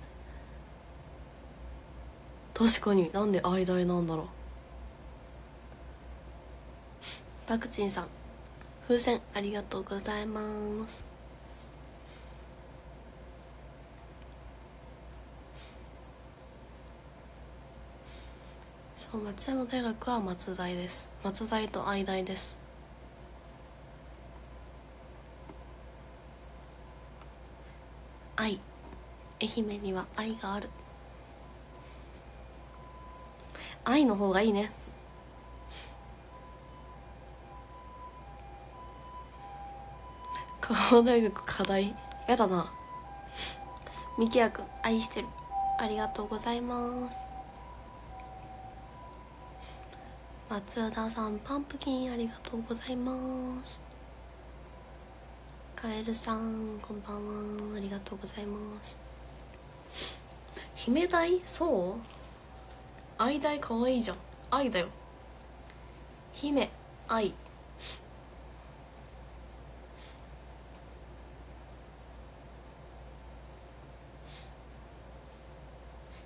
[SPEAKER 1] 確かになんで愛大なんだろう。パクチンさん風船ありがとうございます。松山大学は松大です。松大と愛大です。愛。愛媛には愛がある。愛の方がいいね。香川大学課題。やだな。みきやくん愛してる。ありがとうございます。松田さんパンプキンありがとうございます。カエルさんこんばんは。ありがとうございます。姫大そう？愛大かわいいじゃん。愛だよ。姫愛。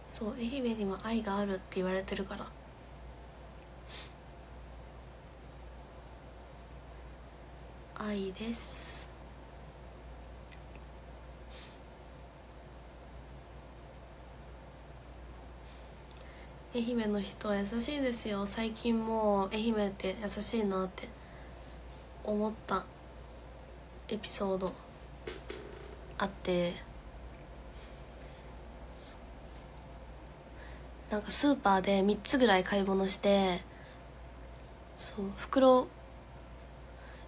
[SPEAKER 1] そう愛媛にも愛があるって言われてるから。愛です。愛媛の人は優しいですよ。最近もう愛媛って優しいなって思ったエピソードあって。なんかスーパーで3つぐらい買い物してそう袋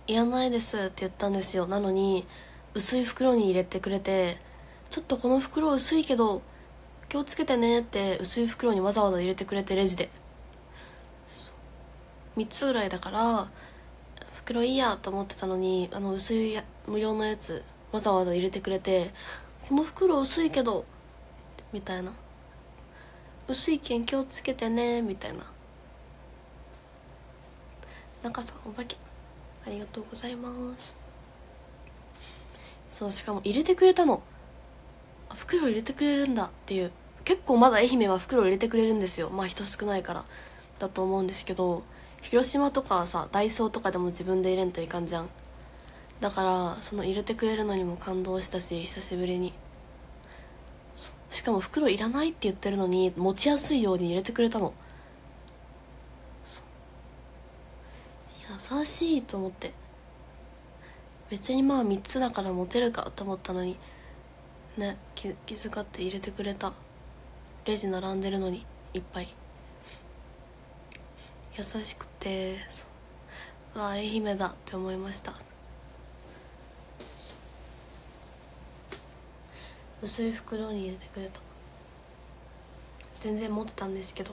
[SPEAKER 1] いらないですって言ったんですよ。なのに薄い袋に入れてくれてちょっとこの袋薄いけど気をつけてねって薄い袋にわざわざ入れてくれてレジで。3つぐらいだから袋いいやと思ってたのにあの薄い無料のやつわざわざ入れてくれてこの袋薄いけどみたいな薄いけん気をつけてねみたいな。中さんお化け。ありがとうございます。そうしかも入れてくれたの。あ袋入れてくれるんだっていう。結構まだ愛媛は袋入れてくれるんですよ。まあ人少ないから。だと思うんですけど広島とかさダイソーとかでも自分で入れんといかんじゃん。だからその入れてくれるのにも感動したし久しぶりに。しかも袋いらないって言ってるのに持ちやすいように入れてくれたの。優しいと思って。別にまあ3つだから持てるかと思ったのに。ね気気遣って入れてくれた。レジ並んでるのにいっぱい。優しくてわあ愛媛だって思いました。薄い袋に入れてくれた。全然持ってたんですけど。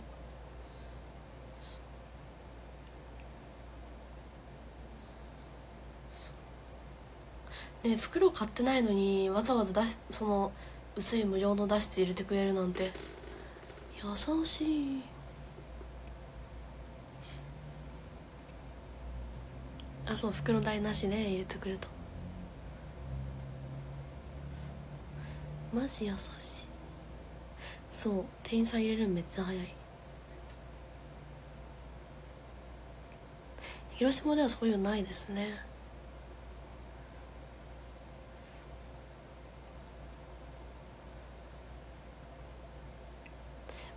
[SPEAKER 1] ね袋買ってないのにわざわざ出しその薄い無料の出して入れてくれるなんて。優しい。あそう袋代なしで入れてくれたマジ優しい。そう店員さん入れるのめっちゃ早い。広島ではそういうのないですね。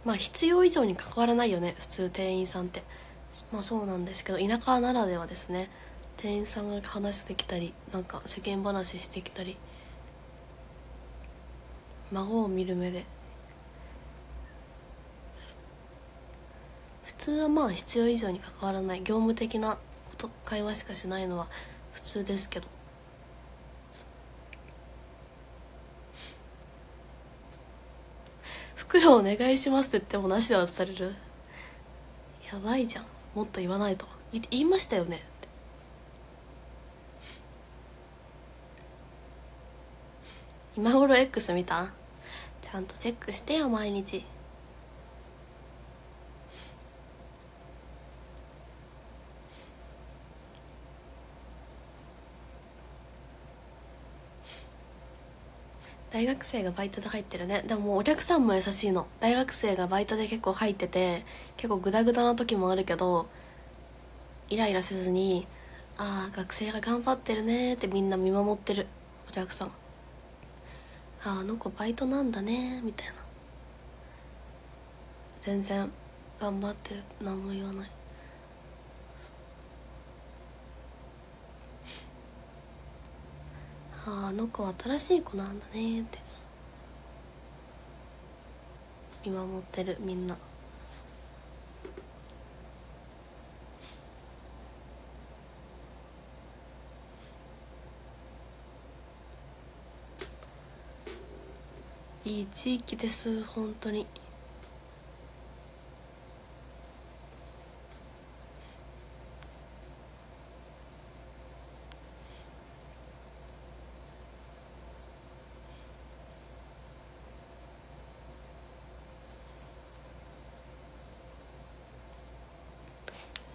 [SPEAKER 1] まあ必要以上に関わらないよね普通店員さんって。まあそうなんですけど田舎ならではですね。店員さんが話してきたりなんか世間話してきたり孫を見る目で。普通はまあ必要以上に関わらない。業務的なこと会話しかしないのは普通ですけど。袋お願いしますって言ってもなしで渡されるやばいじゃん。もっと言わないと言いましたよね今頃 X 見た？ちゃんとチェックしてよ毎日。大学生がバイトで入ってるね。でもお客さんも優しいの。大学生がバイトで結構入ってて結構グダグダな時もあるけどイライラせずに「ああ学生が頑張ってるね」ってみんな見守ってる。お客さんああの子バイトなんだねみたいな。全然頑張って何も言わない。あああの子は新しい子なんだねって。見守ってるみんな。いい地域です本当に。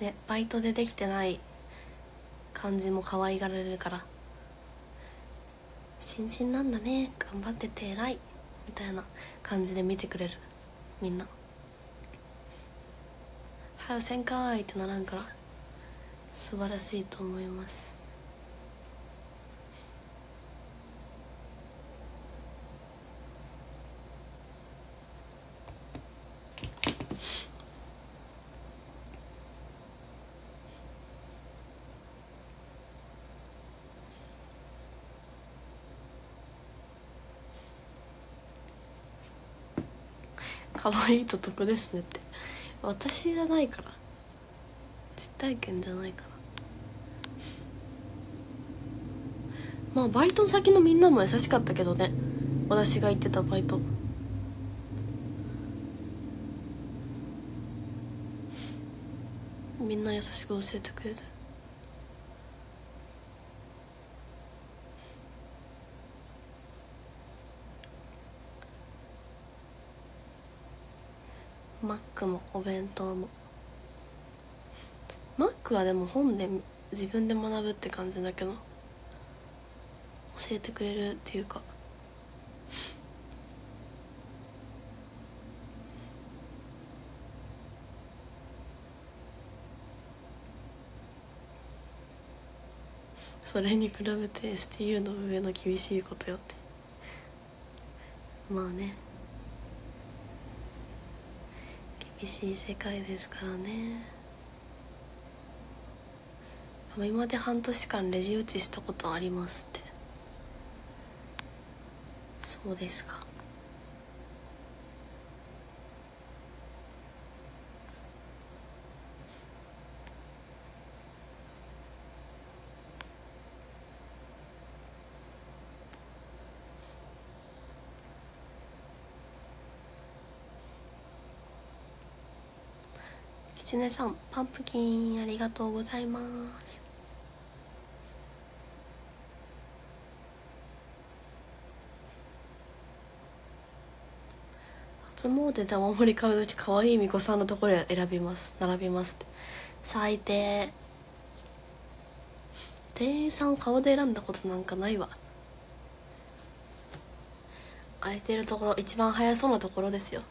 [SPEAKER 1] ねバイトでできてない感じも可愛がられるから。新人なんだね頑張ってて偉いみたいな感じで見てくれる。みんな「はよせんかい」ってならんから。素晴らしいと思います。可愛いと得ですねって。私じゃないから。実体験じゃないから。まあバイト先のみんなも優しかったけどね。私が行ってたバイト。みんな優しく教えてくれてマックもお弁当も。マックはでも本で自分で学ぶって感じだけど教えてくれるっていうか。それに比べて STU の上の厳しいことよって。まあね。厳しい世界ですからね。今まで半年間レジ打ちしたことありますって。そうですか。きつねさんパンプキンありがとうございます。初詣でお守り買う時可愛い巫女さんのところ選びます並びますって。最低。店員さん顔で選んだことなんかないわ。空いてるところ一番早そうなところですよ。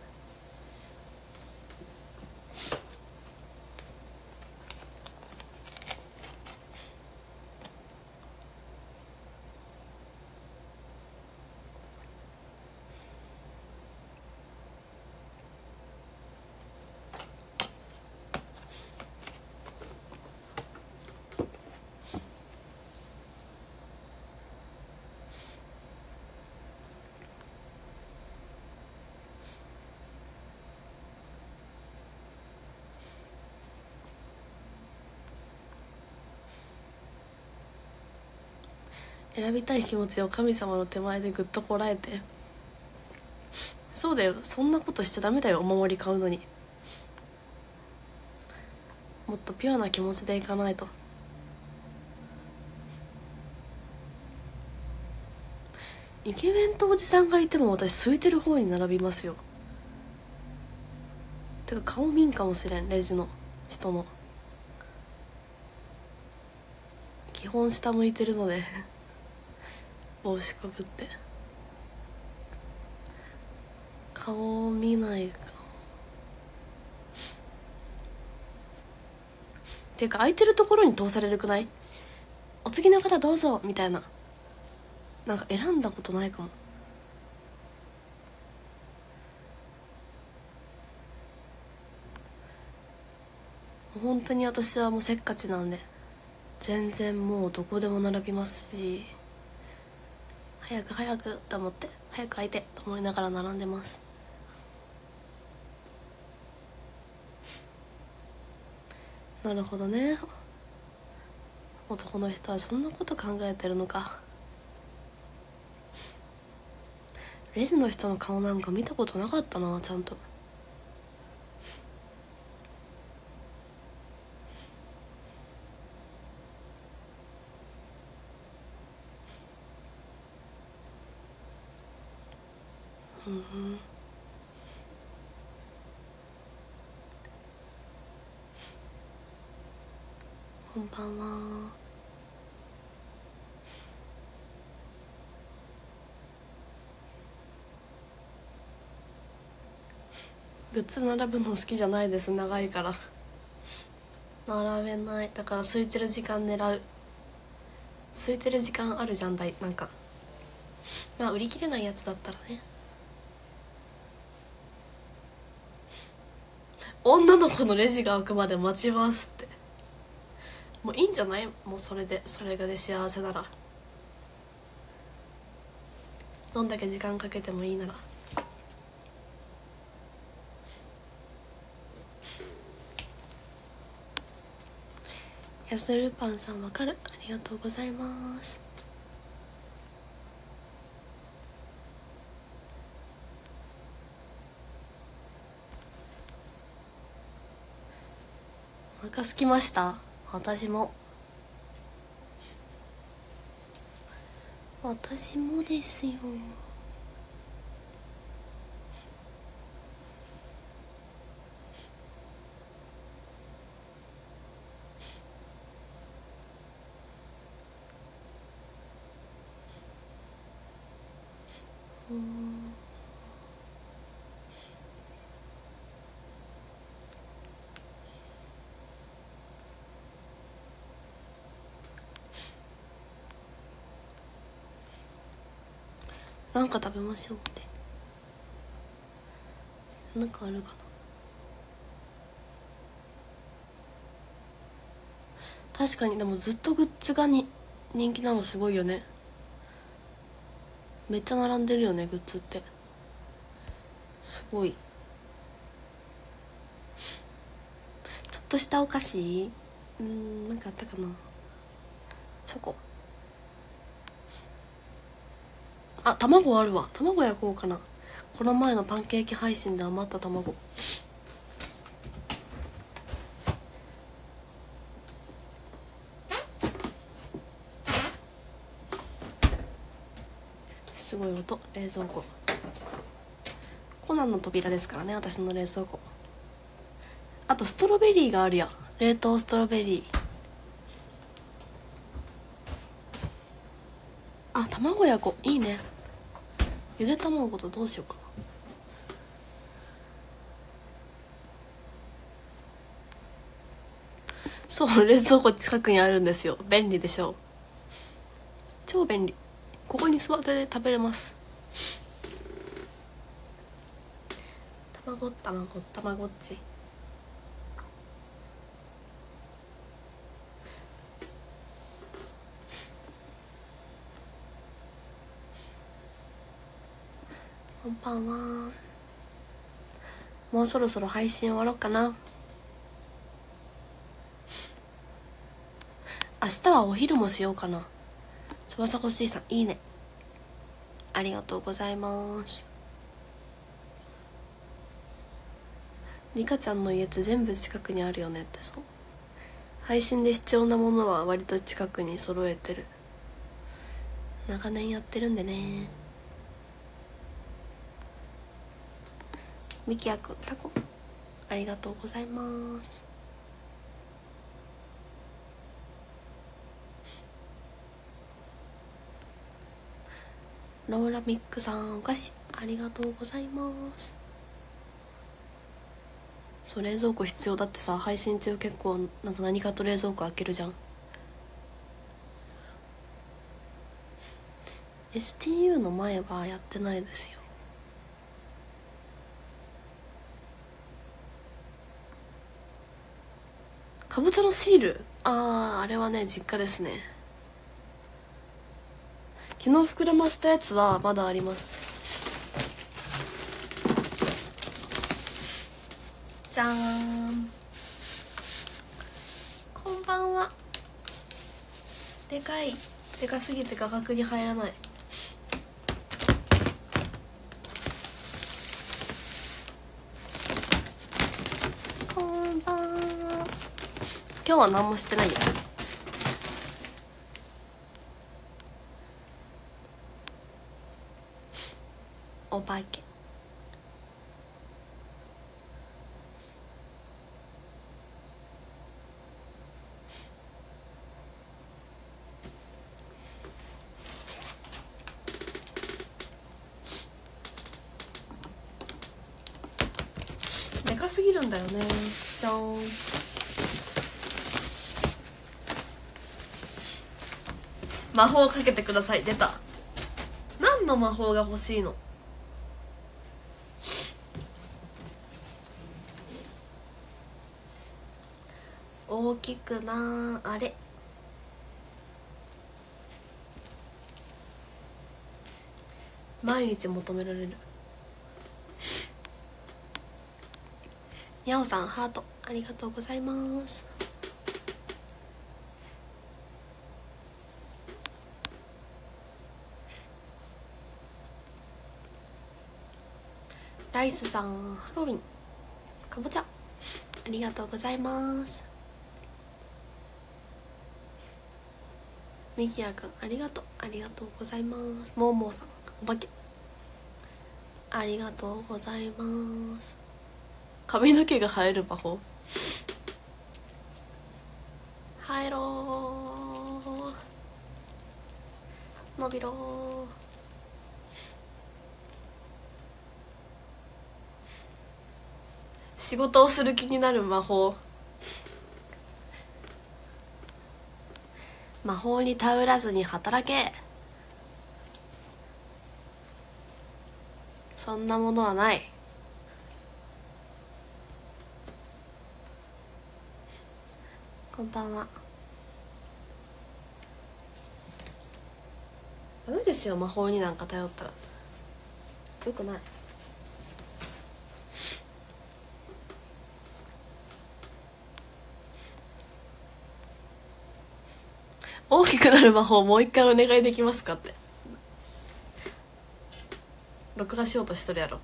[SPEAKER 1] 選びたい気持ちを神様の手前でぐっとこらえて。そうだよ。そんなことしちゃダメだよ。お守り買うのに。もっとピュアな気持ちでいかないと。イケメンとおじさんがいても私空いてる方に並びますよ。てか顔見んかもしれん。レジの人の。基本下向いてるので。帽子かぶって。顔を見ないか。っていうか空いてるところに通されるくない？お次の方どうぞみたいな。なんか選んだことないかも。本当に私はもうせっかちなんで全然もうどこでも並びますし。早く早くと思って早く開いてと思いながら並んでます。なるほどね。男の人はそんなこと考えてるのか。レジの人の顔なんか見たことなかったなちゃんと。こんばんは。グッズ並ぶの好きじゃないです。長いから。並べない。だから空いてる時間狙う。空いてる時間あるじゃんだいなんか。まあ売り切れないやつだったらね。女の子のレジが開くまで待ちますって。もういいんじゃない？もうそれでそれがで幸せなら。どんだけ時間かけてもいいなら。やするパンさんわかる？ありがとうございます。お腹すきました。私も。私もですよ。なんか食べましょうって。なんかあるかな。確かにでもずっとグッズがに人気なのすごいよね。めっちゃ並んでるよねグッズって。すごい。ちょっとしたお菓子？うんなんかあったかな。チョコ。あ卵あるわ。卵焼こうかな。この前のパンケーキ配信で余った卵。すごい音。冷蔵庫。コナンの扉ですからね私の冷蔵庫。あとストロベリーがあるや冷凍ストロベリー。あ卵焼こう。いいね。ゆで卵とどうしようかな。そう冷蔵庫近くにあるんですよ。便利でしょ。う超便利。ここに座って食べれます。卵卵卵っち。ばんは。もうそろそろ配信終わろうかな。明日はお昼もしようかな。翼こしいさんいいね。ありがとうございます。リカちゃんの家って全部近くにあるよねってそう配信で必要なものは割と近くに揃えてる。長年やってるんでね。みきやくんタコ。ありがとうございます。ローラミックさんお菓子ありがとうございます。そう冷蔵庫必要だってさ配信中結構なんか何かと冷蔵庫開けるじゃん。STU の前はやってないですよ。かぼちゃのシール。あああれはね実家ですね。昨日膨らませたやつはまだあります。じゃーん。こんばんは。でかいでかすぎて画角に入らないこんばんは今日は何もしてないよ。お化けでかすぎるんだよねじゃん魔法かけてください。出た。何の魔法が欲しいの？大きくなあれ。毎日求められる。にゃおさんハートありがとうございます。ライスさんハロウィン。かぼちゃ。ありがとうございます。みきやくんありがとう。ありがとうございます。もうもうさんお化け。ありがとうございます。髪の毛が生える魔法。仕事をする気になる魔法。魔法に頼らずに働け。そんなものはない。こんばんは。ダメですよ魔法になんか頼ったら。よくない。きくなる魔法もう一回お願いできますかって。録画しようとしとるやろ。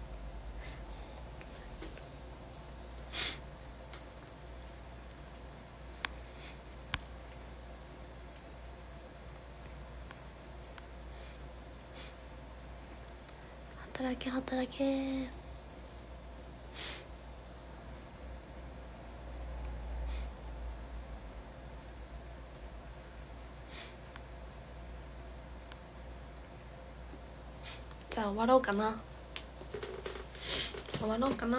[SPEAKER 1] 働け働け。あ終わろうかな。終わろうかな。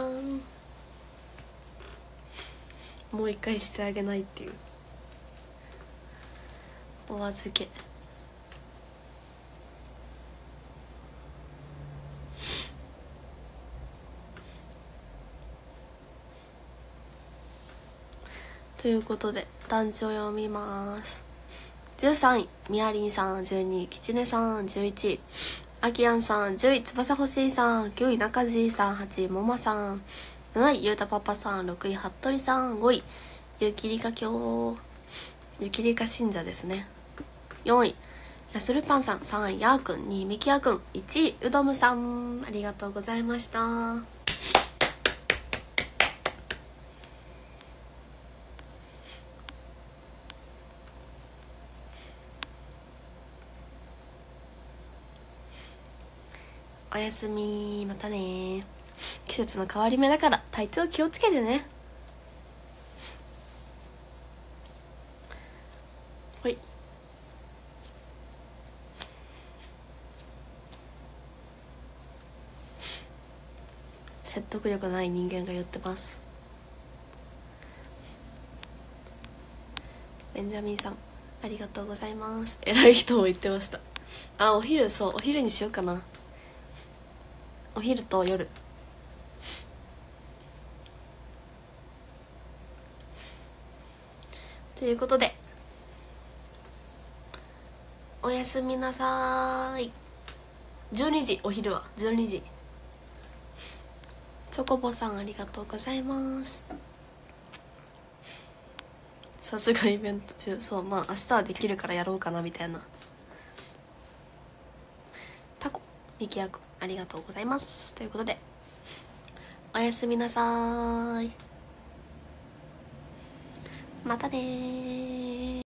[SPEAKER 1] もう一回してあげないっていう。お預け。ということで団地を読みます。13位みやりんさん。12位きちねさん。11位あきやんさん10位翼欲しいさん9位中地さん8位もまさん7位ゆうたパパさん6位服部さん5位ゆきりか教ゆきりか信者ですね。4位やするパンさん3位やーくん2位みきやくん1位うどむさん。ありがとうございました。やすみまたね。季節の変わり目だから体調気をつけてね。ほい。説得力ない人間が言ってます。ベンジャミンさんありがとうございます。偉い人も言ってました。あお昼そうお昼にしようかな。お昼と夜。ということでおやすみなさーい。12時お昼は。12時。チョコボさんありがとうございます。さすがイベント中。そうまあ明日はできるからやろうかなみたいな。タコミキヤくんありがとうございます。ということでおやすみなさーい。またね